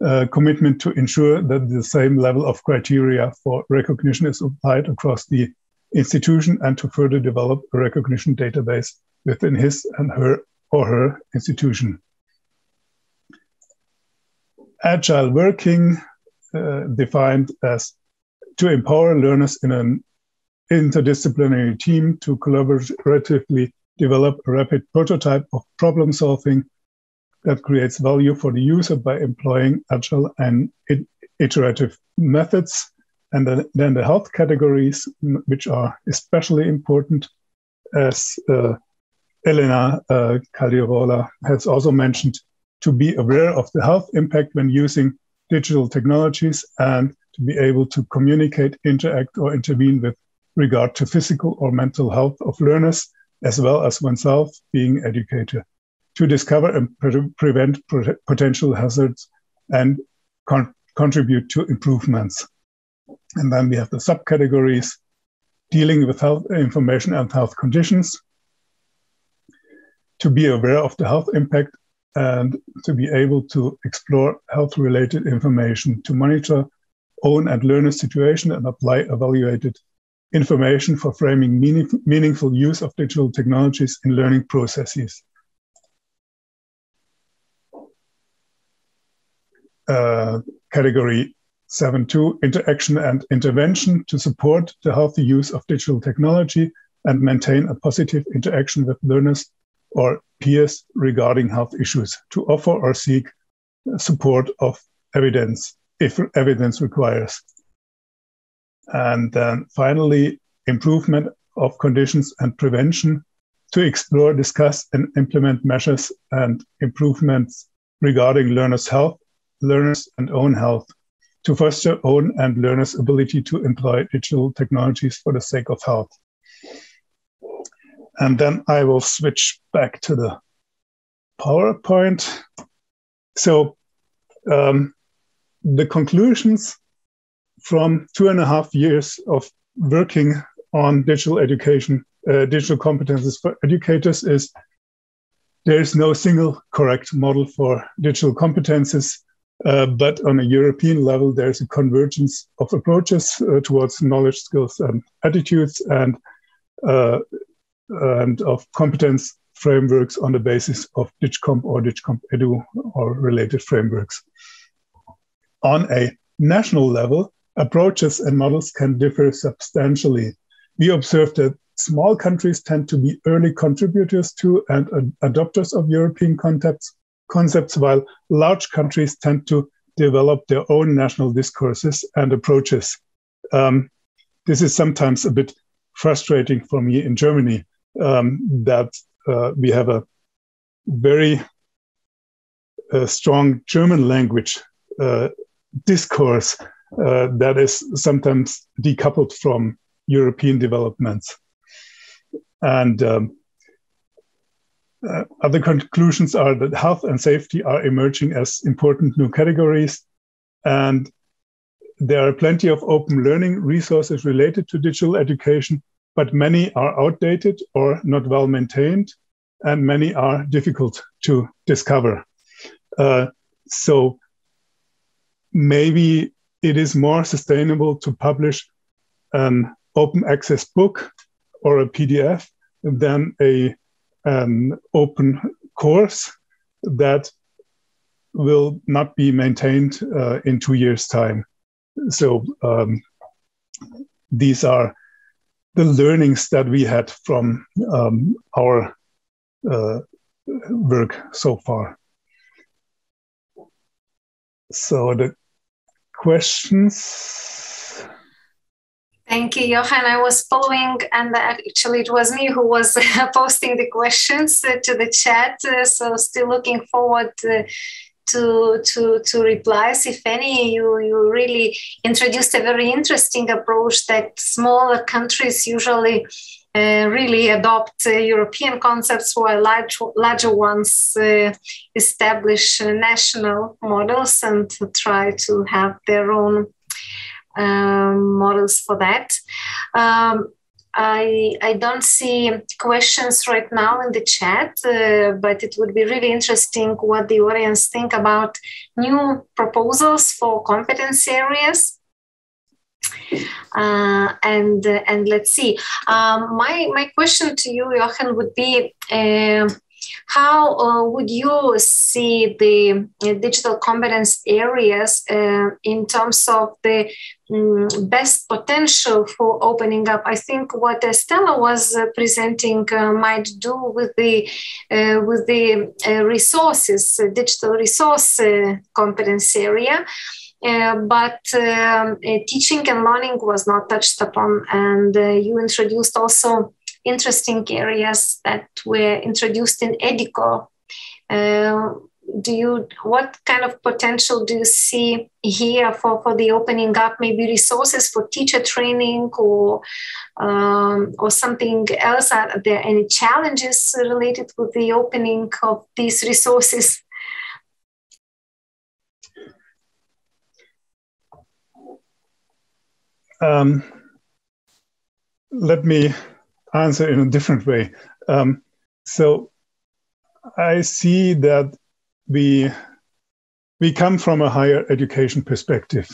uh, commitment to ensure that the same level of criteria for recognition is applied across the institution and to further develop a recognition database within his and her or her institution. Agile working, uh, defined as to empower learners in an interdisciplinary team to collaboratively develop a rapid prototype of problem solving that creates value for the user by employing agile and iterative methods. And then, then the health categories, which are especially important, as uh, Elena uh, has also mentioned, to be aware of the health impact when using digital technologies and to be able to communicate, interact, or intervene with regard to physical or mental health of learners, as well as oneself being educator, to discover and pre prevent potential hazards and con contribute to improvements. And then we have the subcategories dealing with health information and health conditions, to be aware of the health impact and to be able to explore health related information, to monitor own and learner situation and apply evaluated information for framing meaning, meaningful use of digital technologies in learning processes. Uh, category 7.2, interaction and intervention to support the healthy use of digital technology and maintain a positive interaction with learners or peers regarding health issues, to offer or seek support of evidence if evidence requires. And then finally, improvement of conditions and prevention to explore, discuss, and implement measures and improvements regarding learners' health, learners' and own health, to foster own and learners' ability to employ digital technologies for the sake of health. And then I will switch back to the PowerPoint. So um, the conclusions from two and a half years of working on digital education, uh, digital competences for educators is there is no single correct model for digital competences, uh, but on a European level, there's a convergence of approaches uh, towards knowledge, skills, and attitudes, and uh, and of competence frameworks on the basis of DigComp or DigComp Edu or related frameworks. On a national level, approaches and models can differ substantially. We observe that small countries tend to be early contributors to and ad- adopters of European concepts, concepts, while large countries tend to develop their own national discourses and approaches. Um, this is sometimes a bit frustrating for me in Germany um, that uh, we have a very uh, strong German language uh, discourse uh, that is sometimes decoupled from European developments. And um, uh, other conclusions are that health and safety are emerging as important new categories. And there are plenty of open learning resources related to digital education, but many are outdated or not well maintained, and many are difficult to discover. Uh, so maybe it is more sustainable to publish an open access book or a PDF than a an open course that will not be maintained uh, in two years' time. So um, these are the learnings that we had from um, our uh, work so far. So the questions? Thank you, Jochen. I was following, and actually, it was me who was posting the questions uh, to the chat. Uh, so, still looking forward uh, to to to replies if any you you really introduced a very interesting approach that smaller countries usually uh, really adopt uh, European concepts while large, larger ones uh, establish national models and try to have their own um, models for that. Um, I, I don't see questions right now in the chat, uh, but it would be really interesting what the audience think about new proposals for competence areas uh, and uh, and let's see. Um, my my question to you, Jochen, would be. Uh, how uh, would you see the uh, digital competence areas uh, in terms of the um, best potential for opening up? I think what Estela was presenting might do with the with the resources, digital resource competence area. Uh, but um, uh, teaching and learning was not touched upon. And uh, you introduced also interesting areas that were introduced in EDICO. Uh, do you what kind of potential do you see here for, for the opening up? Maybe resources for teacher training or um, or something else? Are there any challenges related with the opening of these resources? Um, let me answer in a different way. Um, so I see that we we come from a higher education perspective,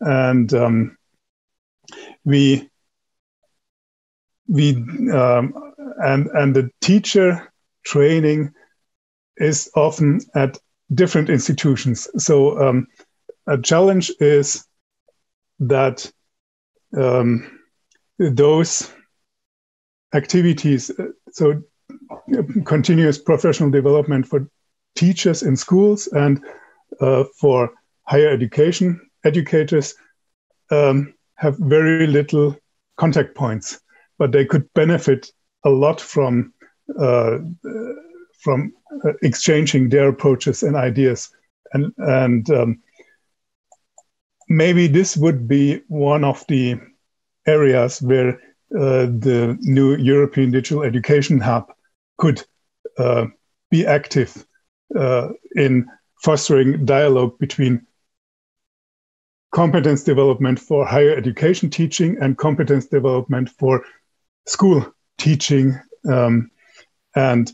and um, we we um, and and the teacher training is often at different institutions. So um, a challenge is that um, those activities, uh, so continuous professional development for teachers in schools and uh, for higher education educators um, have very little contact points, but they could benefit a lot from uh, from uh, exchanging their approaches and ideas. And and um, maybe this would be one of the areas where uh, the new European Digital Education Hub could uh, be active uh, in fostering dialogue between competence development for higher education teaching and competence development for school teaching um, and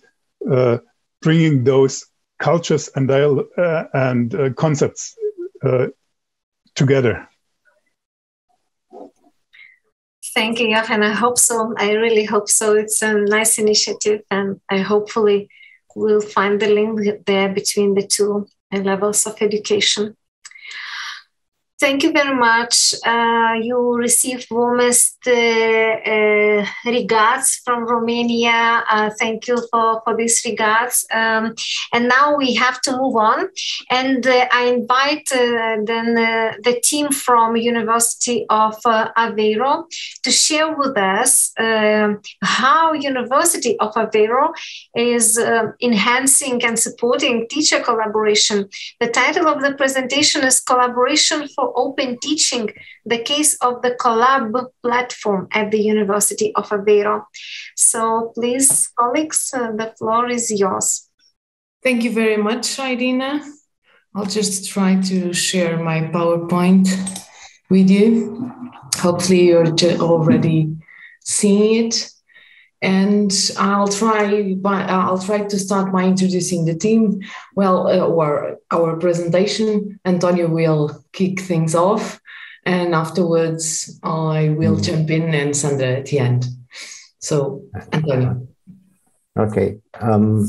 uh, bringing those cultures and, uh, and uh, concepts together. Thank you, Jochen. I hope so. I really hope so. It's a nice initiative, and I hopefully will find the link there between the two levels of education. Thank you very much. Uh, you received warmest uh, uh, regards from Romania. Uh, thank you for, for these regards. Um, and now we have to move on. And uh, I invite uh, then the team from University of Aveiro to share with us um, how University of Aveiro is enhancing and supporting teacher collaboration. The title of the presentation is Collaboration for open teaching, the case of the Collab platform at the University of Aveiro. So please, colleagues, uh, the floor is yours. Thank you very much, Airina. I'll just try to share my PowerPoint with you. Hopefully you're already seeing it and I'll try by, I'll try to start by introducing the team. Well, uh, or our presentation. Antonio will kick things off, and afterwards I will mm. jump in and Sandra at the end. So, Antonio. Okay. Um,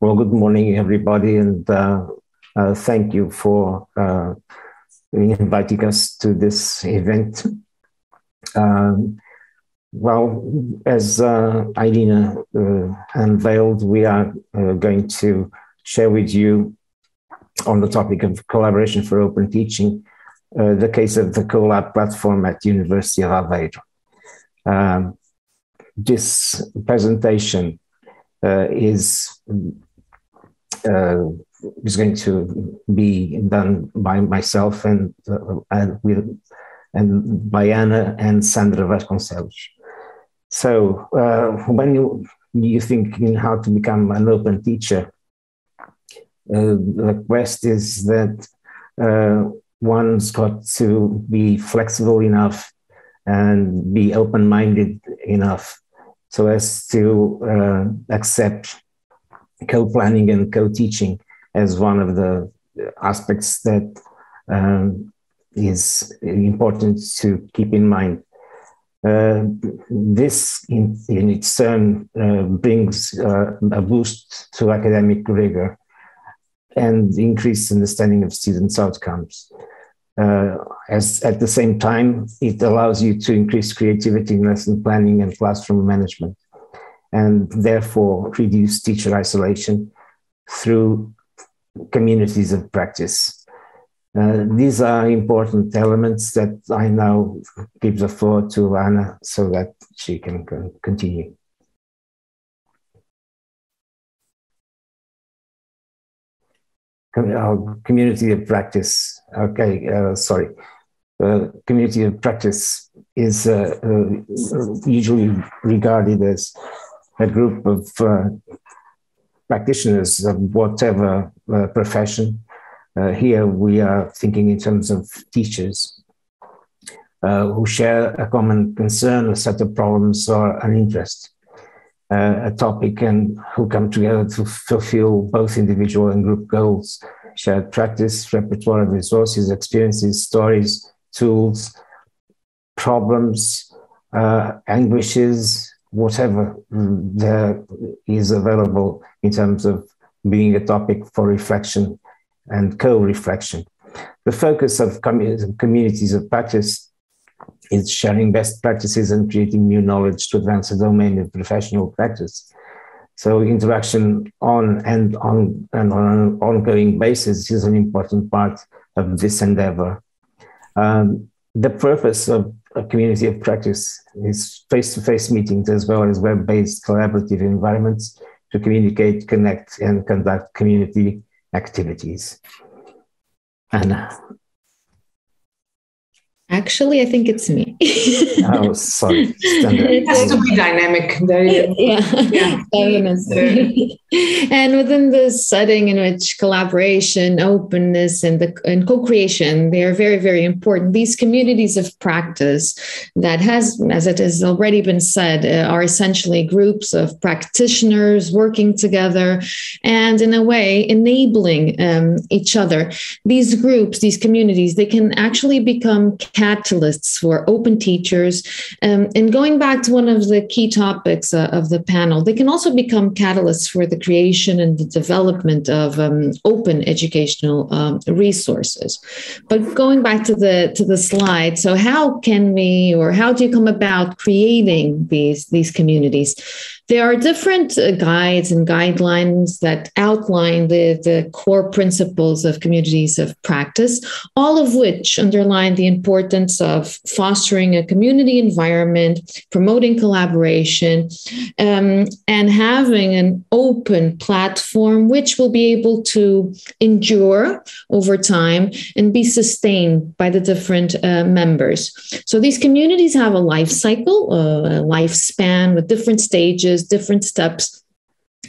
well, good morning, everybody, and uh, uh, thank you for uh, inviting us to this event. Um, well, as uh, Airina uh, unveiled, we are uh, going to share with you on the topic of collaboration for open teaching, uh, the case of the Collab platform at University of Aveiro. Um, this presentation uh, is uh, is going to be done by myself and and with and by Ana and Sandra Vasconcelos. So uh, when you, you think in how to become an open teacher, uh, the quest is that uh, one's got to be flexible enough and be open-minded enough so as to uh, accept co-planning and co-teaching as one of the aspects that um, is important to keep in mind. Uh, this in, in, its turn uh, brings uh, a boost to academic rigor and increased understanding of students' outcomes. Uh, as at the same time, it allows you to increase creativity in lesson planning and classroom management, and therefore reduce teacher isolation through communities of practice. Uh, these are important elements that I now give the floor to Ana so that she can continue. community of practice. Okay, uh, sorry. Uh, community of practice is uh, uh usually regarded as a group of uh, practitioners of whatever uh, here we are thinking in terms of teachers who share a common concern, a set of problems, or an interest. Uh, a topic and who come together to fulfill both individual and group goals, shared practice, repertoire of resources, experiences, stories, tools, problems, uh, anguishes, whatever there is available in terms of being a topic for reflection and co reflection. The focus of communities of practice is sharing best practices and creating new knowledge to advance the domain of professional practice. So interaction on and on and on an ongoing basis is an important part of this endeavor. Um, the purpose of a community of practice is face-to-face meetings as well as web-based collaborative environments to communicate, connect, and conduct community activities. Ana. Actually, I think it's me. oh, sorry. It has to be dynamic. yeah, yeah. and within the setting in which collaboration, openness, and the and co-creation they are very, very important. These communities of practice that has, as it has already been said, uh, are essentially groups of practitioners working together, and in a way enabling um, each other. These groups, these communities, they can actually become catalysts for open teachers. Um, and going back to one of the key topics uh, of the panel, they can also become catalysts for the creation and the development of um, open educational um, resources. But going back to the to the slide, so how can we, or how do you come about creating these these communities? There are different uh, guides and guidelines that outline the, the core principles of communities of practice, all of which underline the importance of fostering a community environment, promoting collaboration, um, and having an open platform which will be able to endure over time and be sustained by the different uh, members. So these communities have a life cycle, a lifespan with different stages different steps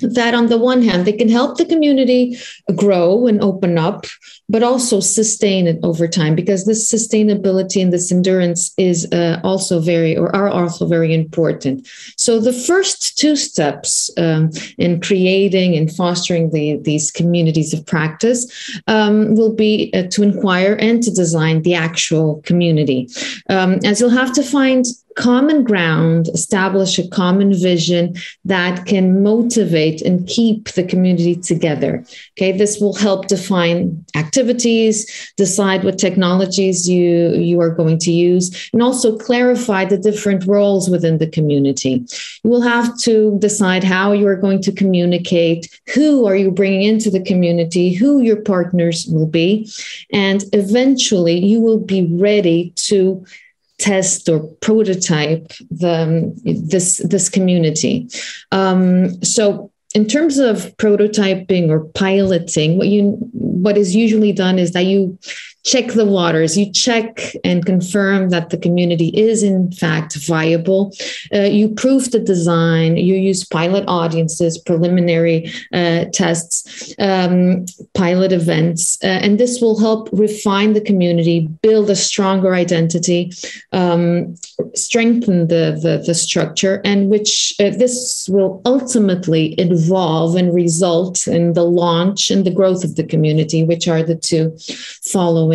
that on the one hand they can help the community grow and open up but also sustain it over time because this sustainability and this endurance is uh, also very or are also very important so the first two steps um, in creating and fostering the, these communities of practice um, will be uh, to inquire and to design the actual community um, as you'll have to find common ground, establish a common vision that can motivate and keep the community together. Okay, this will help define activities, decide what technologies you, you are going to use, and also clarify the different roles within the community. You will have to decide how you are going to communicate, who are you bringing into the community, who your partners will be, and eventually you will be ready to test or prototype the this this community. Um, so in terms of prototyping or piloting, what you what is usually done is that you check the waters. You check and confirm that the community is in fact viable. Uh, you prove the design. You use pilot audiences, preliminary uh, tests, um, pilot events, uh, and this will help refine the community, build a stronger identity, um, strengthen the, the, the structure, and which uh, this will ultimately evolve and result in the launch and the growth of the community, which are the two following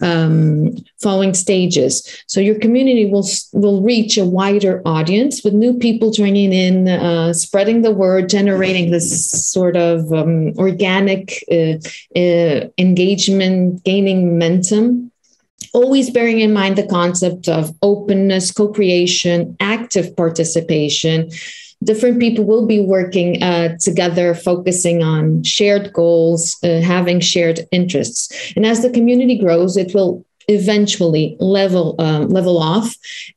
um, following stages. So your community will will reach a wider audience with new people joining in, uh, spreading the word, generating this sort of um, organic uh, uh, engagement, gaining momentum always bearing in mind the concept of openness, co creation, active participation. Different people will be working uh, together, focusing on shared goals, uh, having shared interests. And as the community grows, it will eventually level uh, level off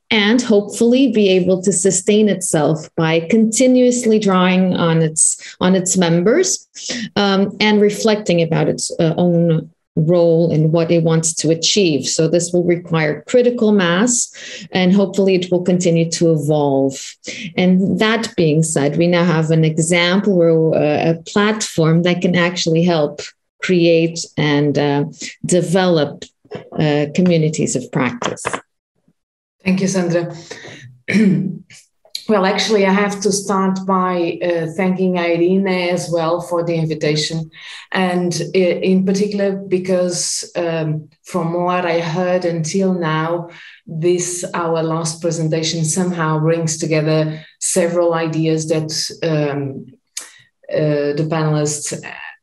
and hopefully be able to sustain itself by continuously drawing on its on its members um, and reflecting about its uh, own role and what it wants to achieve. So this will require critical mass and hopefully it will continue to evolve. And that being said, we now have an example or uh, a platform that can actually help create and uh, develop uh, communities of practice. Thank you, Sandra. Well, actually, I have to start by uh, thanking Irene as well for the invitation. And in particular, because um, from what I heard until now, this, our last presentation, somehow brings together several ideas that um, uh, the panelists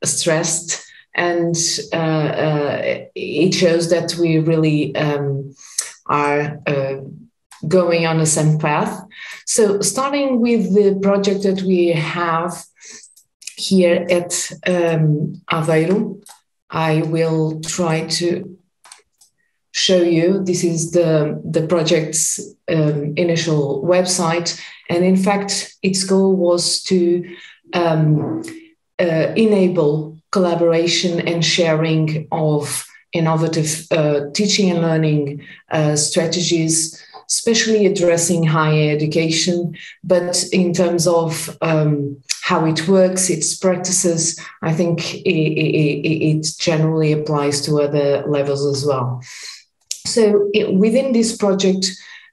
stressed. And uh, uh it shows that we really um, are uh, going on the same path. So, starting with the project that we have here at um, Aveiro, I will try to show you. This is the, the project's um, initial website. And in fact, its goal was to um, uh, enable collaboration and sharing of innovative uh, teaching and learning uh, strategies especially addressing higher education. But in terms of um, how it works, its practices, I think it, it, it, generally applies to other levels as well. So it, within this project,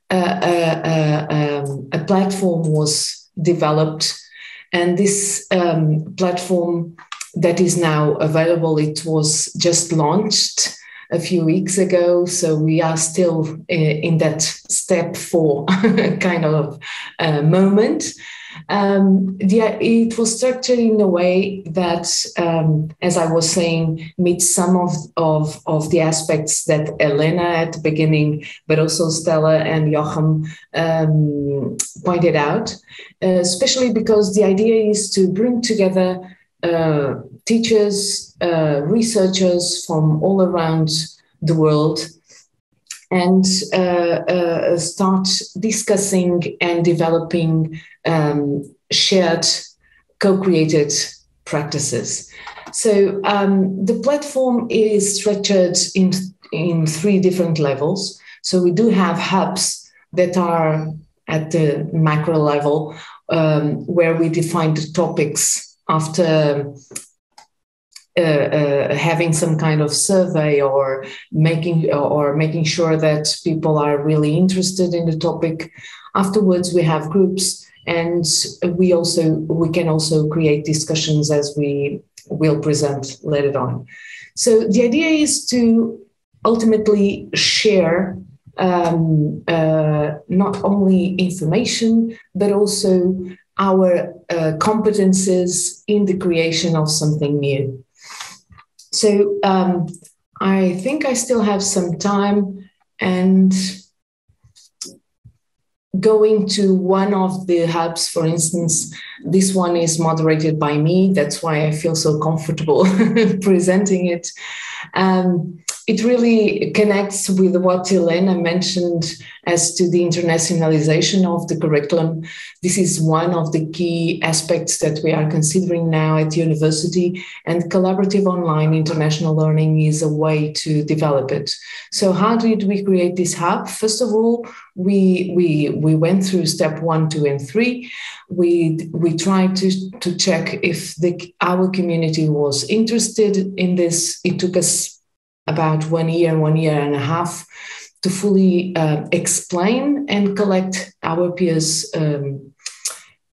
uh, uh, uh, um, a platform was developed, and this um, platform that is now available, it was just launched a few weeks ago. So we are still in that step four kind of uh, moment. Um, yeah, it was structured in a way that, um, as I was saying, meets some of, of, of the aspects that Elena at the beginning, but also Stella and Joachim um, pointed out, uh, especially because the idea is to bring together uh, teachers, uh, researchers from all around the world and uh, uh, start discussing and developing um, shared co-created practices. So um, the platform is structured in, in three different levels. So we do have hubs that are at the macro level um, where we define the topics after uh, uh, having some kind of survey or making or making sure that people are really interested in the topic. Afterwards, we have groups, and we also we can also create discussions as we will present later on. So the idea is to ultimately share um, uh, not only information but also our uh, competences in the creation of something new. So um, I think I still have some time and going to one of the hubs, for instance, this one is moderated by me. That's why I feel so comfortable presenting it. Um, it really connects with what Elena mentioned as to the internationalization of the curriculum. This is one of the key aspects that we are considering now at the university, and collaborative online international learning is a way to develop it. So, how did we create this hub? First of all, we we we went through step one, two, and three. We we tried to to check if the our community was interested in this. It took us about one year, one year and a half to fully uh, explain and collect our peers' um,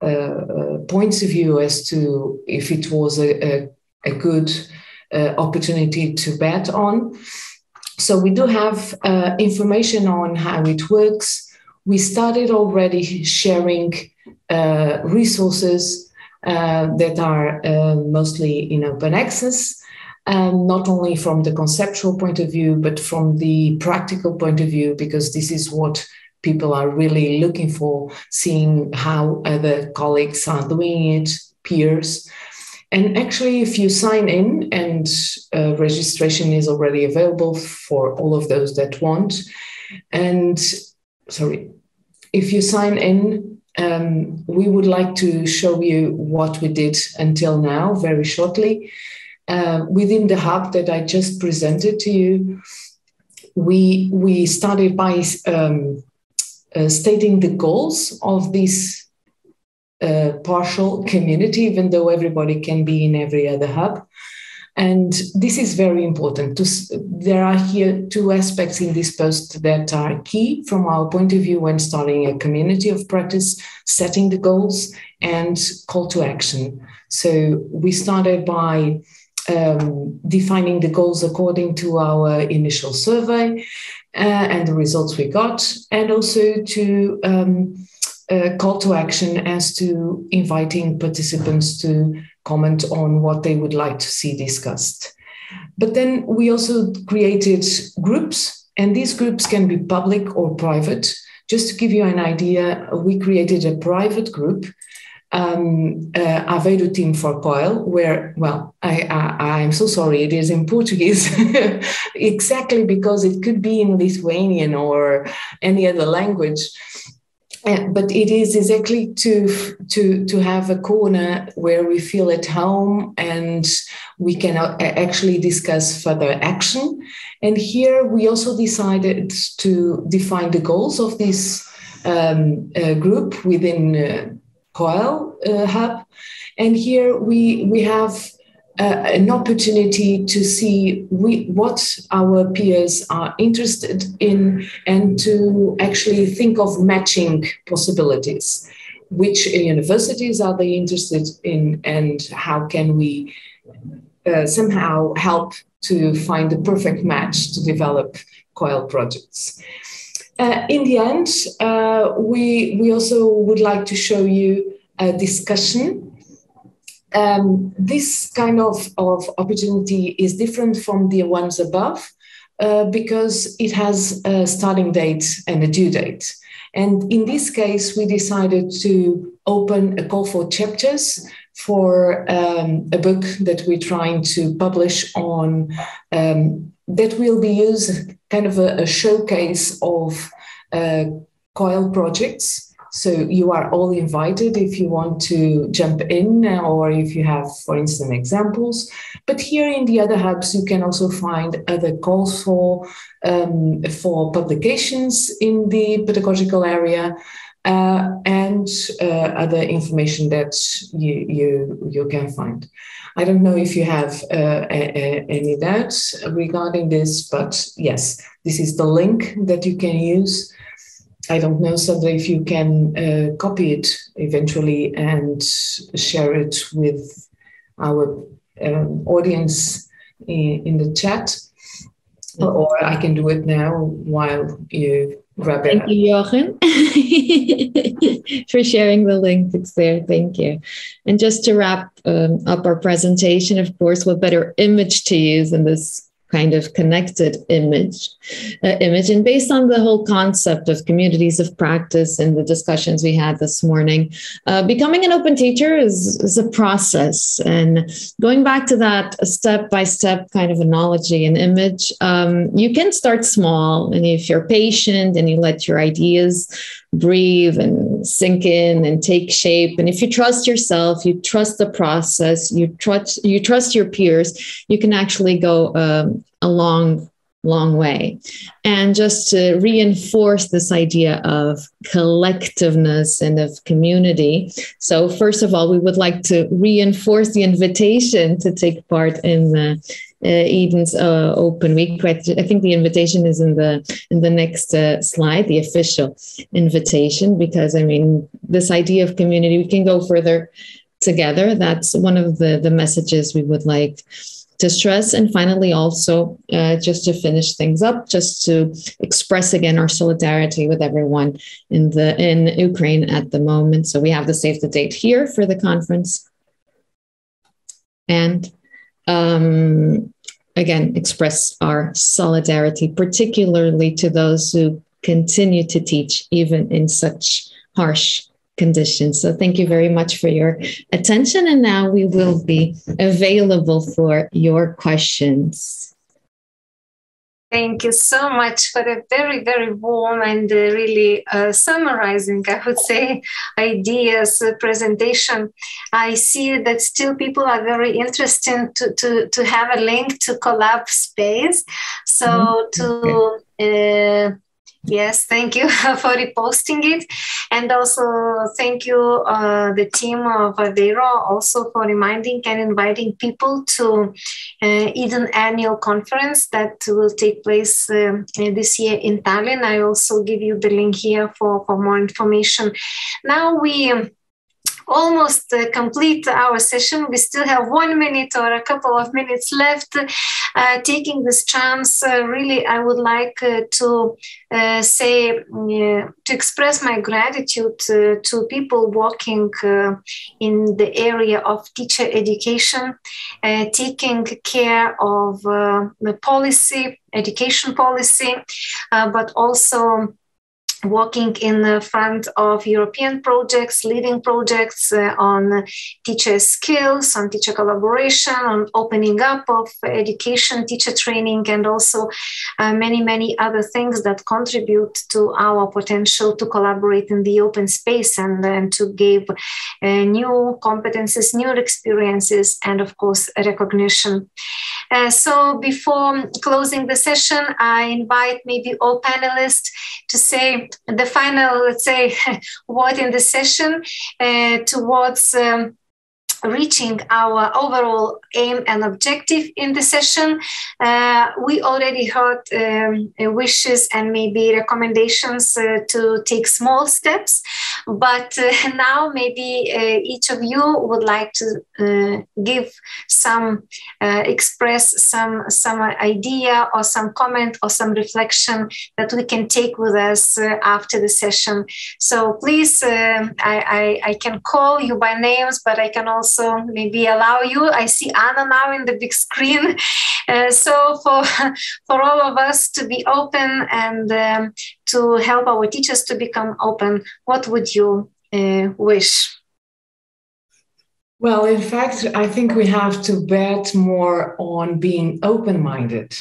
uh, uh, points of view as to if it was a, a, a good uh, opportunity to bet on. So we do have uh, information on how it works. We started already sharing uh, resources that are mostly in open access um, not only from the conceptual point of view, but from the practical point of view, because this is what people are really looking for, seeing how other colleagues are doing it, peers. And actually, if you sign in, and uh, registration is already available for all of those that want, and sorry, if you sign in, um, we would like to show you what we did until now very shortly. Uh, within the hub that I just presented to you, we we started by um, uh, stating the goals of this uh, partial community, even though everybody can be in every other hub. And this is very important. To, there are here two aspects in this post that are key from our point of view when starting a community of practice, setting the goals and call to action. So we started by um, defining the goals according to our initial survey uh, and the results we got, and also to um, uh, call to action as to inviting participants to comment on what they would like to see discussed. But then we also created groups, and these groups can be public or private. Just to give you an idea, we created a private group um, uh, Aveiro team for COIL, where, well, I, I, am so sorry, it is in Portuguese, exactly because it could be in Lithuanian or any other language. Uh, but it is exactly to, to, to have a corner where we feel at home and we can uh, actually discuss further action. And here we also decided to define the goals of this um, uh, group within uh, COIL uh, hub. And here we, we have uh, an opportunity to see we, what our peers are interested in and to actually think of matching possibilities. Which universities are they interested in, and how can we uh, somehow help to find the perfect match to develop COIL projects? Uh, in the end, uh, we, we also would like to show you a discussion. Um, this kind of, of opportunity is different from the ones above uh, because it has a starting date and a due date. And in this case, we decided to open a call for chapters for um, a book that we're trying to publish on um, that will be used kind of a, a showcase of uh, COIL projects. So you are all invited if you want to jump in or if you have, for instance, examples. But here in the other hubs, you can also find other calls for um, for publications in the pedagogical area. Uh, and uh, other information that you, you you can find. I don't know if you have uh, a, a, any doubts regarding this, but yes, this is the link that you can use. I don't know, Sandra, if you can uh, copy it eventually and share it with our um, audience in, in, the chat, or I can do it now while you Thank you, Jochen, for sharing the link. It's there. Thank you. And just to wrap um, up our presentation, of course, what better image to use in this kind of connected image uh, image. And based on the whole concept of communities of practice and the discussions we had this morning uh, becoming an open teacher is, is a process. And going back to that step by step kind of analogy and image um, you can start small and if you're patient and you let your ideas breathe and sink in and take shape. And if you trust yourself you trust the process you trust you trust your peers you can actually go um, a long long way. And just to reinforce this idea of collectiveness and of community so first of all we would like to reinforce the invitation to take part in the EDEN's uh, Open Week. I think the invitation is in the in the next uh, slide, the official invitation, because I mean this idea of community. We can go further together. That's one of the the messages we would like to stress. And finally, also uh, just to finish things up, just to express again our solidarity with everyone in the in Ukraine at the moment. So we have the save the date here for the conference. And um, again express our solidarity, particularly to those who continue to teach even in such harsh conditions. So thank you very much for your attention. And now we will be available for your questions. Thank you so much for a very, very warm and uh, really uh, summarizing, I would say, ideas uh, presentation. I see that still people are very interested to, to, to have a link to Collab Space. So mm-hmm. to uh, Yes, thank you for reposting it. And also thank you, uh, the team of Aveiro, also for reminding and inviting people to uh, EDEN annual conference that will take place uh, this year in Tallinn. I also give you the link here for, for more information. Now we almost uh, complete our session. We still have one minute or a couple of minutes left. Uh, taking this chance, uh, really, I would like uh, to uh, say, to express my gratitude to people working in the area of teacher education, taking care of the policy, education policy, but also working in the front of European projects, leading projects uh, on teacher skills, on teacher collaboration, on opening up of education, teacher training, and also uh, many, many other things that contribute to our potential to collaborate in the open space and, and to give uh, new competences, new experiences, and of course, recognition. Uh, so before closing the session, I invite maybe all panelists to say the final, let's say, word in the session uh, towards um, reaching our overall aim and objective in the session. Uh, we already heard um, wishes and maybe recommendations uh, to take small steps, but uh, now maybe uh, each of you would like to uh, give some, uh, express some, some idea or some comment or some reflection that we can take with us after the session. So please, um, I, I, I can call you by names, but I can also also maybe allow you. I see Ana now in the big screen. Uh, so for for all of us to be open and um, to help our teachers to become open, what would you uh, wish? Well, in fact, I think we have to bet more on being open-minded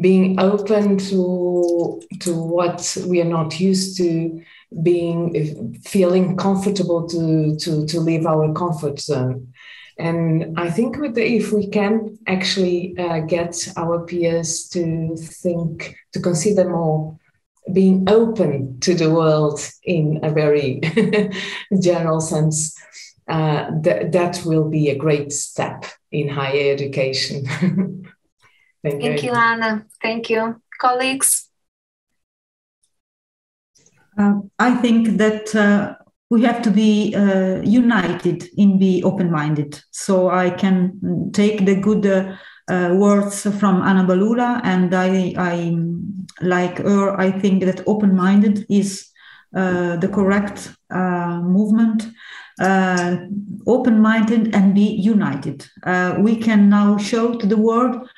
being open to to what we are not used to being feeling comfortable to to to leave our comfort zone. And i think with the, if we can actually uh, get our peers to think to consider more being open to the world in a very general sense uh, th- that will be a great step in higher education. Thank, thank you ana. Thank you. Colleagues uh, I think that uh, we have to be uh, united in be open-minded. So I can take the good uh, uh, words from Ana Balula, and I, I like her. I think that open-minded is uh, the correct movement. open-minded and be united. we can now show to the world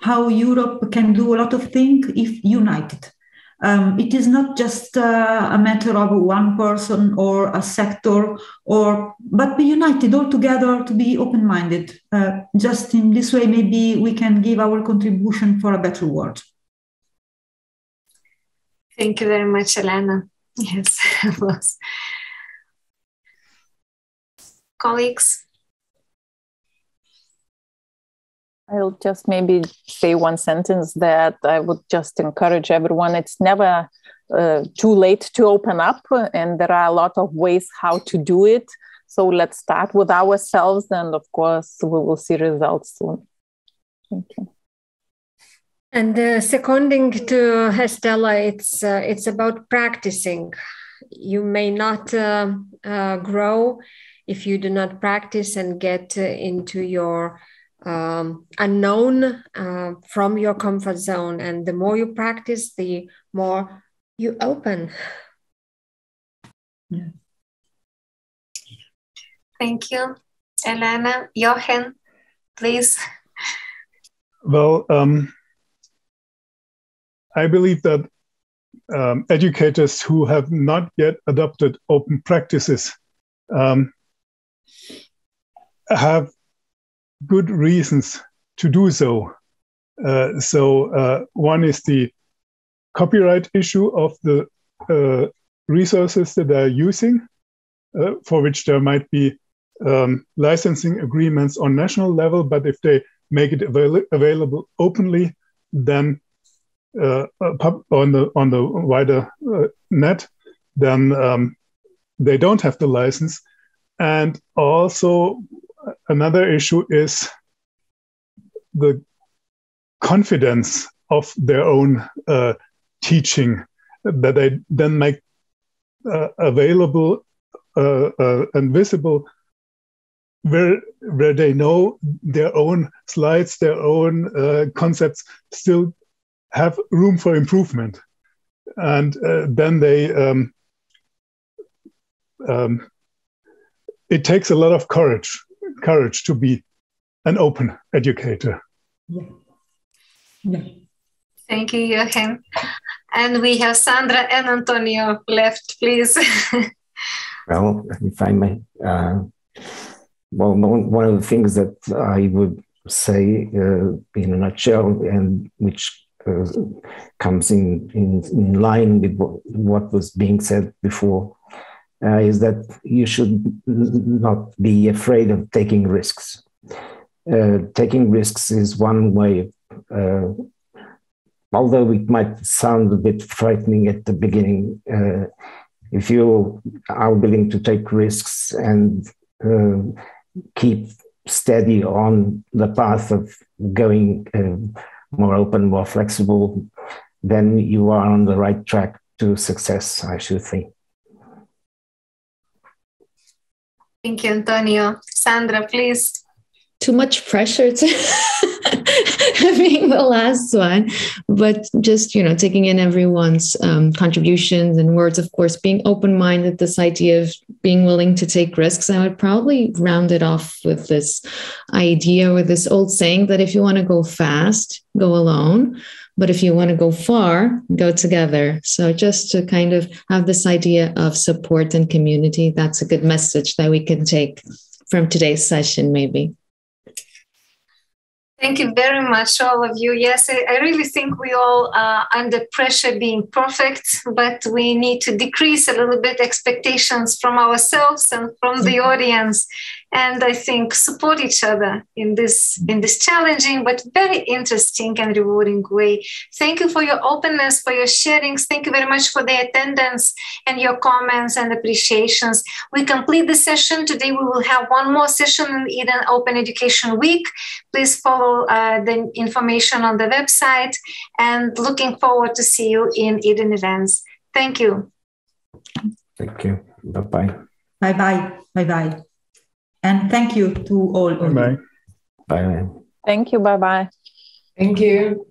how Europe can do a lot of things if united. Um, it is not just uh, a matter of one person or a sector, or but be united all together to be open-minded. Uh, just in this way, maybe we can give our contribution for a better world. Thank you very much, Elena. Yes, Colleagues. I'll just maybe say one sentence that I would just encourage everyone. It's never uh, too late to open up, and there are a lot of ways how to do it. So let's start with ourselves, and of course, we will see results soon. Thank you. And uh, seconding to Estela, it's uh, it's about practicing. You may not uh, uh grow if you do not practice and get uh, into your um, unknown uh, from your comfort zone. And the more you practice, the more you open. Yeah. Thank you. Elena, Jochen, please. Well, um, I believe that um, educators who have not yet adopted open practices um, have good reasons to do so. Uh, so uh, one is the copyright issue of the uh, resources that they're using, uh, for which there might be um, licensing agreements on national level, but if they make it avail- available openly, then uh, on the on the wider uh, net, then um, they don't have the license. And also, another issue is the confidence of their own uh, teaching that they then make uh, available uh, uh, and visible where where they know their own slides their own uh, concepts still have room for improvement. And uh, then they um, um, it takes a lot of courage courage to be an open educator. Yeah. Yeah. Thank you, Jochen. And we have Sandra and António left, please. well, if I may, uh, well, one of the things that I would say uh, in a nutshell, and which uh, comes in, in, in line with what, what was being said before, uh, is that you should not be afraid of taking risks. Uh, taking risks is one way, uh, although it might sound a bit frightening at the beginning. Uh, if you are willing to take risks and uh, keep steady on the path of going uh, more open, more flexible, then you are on the right track to success, I should think. Thank you, António. Sandra, please. Too much pressure to being the last one, but just you know, taking in everyone's um, contributions and words. Of course, being open-minded. This idea of being willing to take risks. I would probably round it off with this idea or this old saying that if you want to go fast, go alone. But if you want to go far, go together. So just to kind of have this idea of support and community, that's a good message that we can take from today's session, maybe. Thank you very much, all of you. Yes, I, I really think we all are under pressure being perfect, but we need to decrease a little bit expectations from ourselves and from the mm-hmm. audience and I think support each other in this in this challenging but very interesting and rewarding way. Thank you for your openness, for your sharings. Thank you very much for the attendance and your comments and appreciations. We complete the session today. We will have one more session in EDEN Open Education Week. Please follow uh, the information on the website and looking forward to see you in EDEN events. Thank you. Thank you. Bye bye. Bye bye. Bye bye. And thank you to all. Bye bye. Bye. Thank you. Bye bye. Thank you.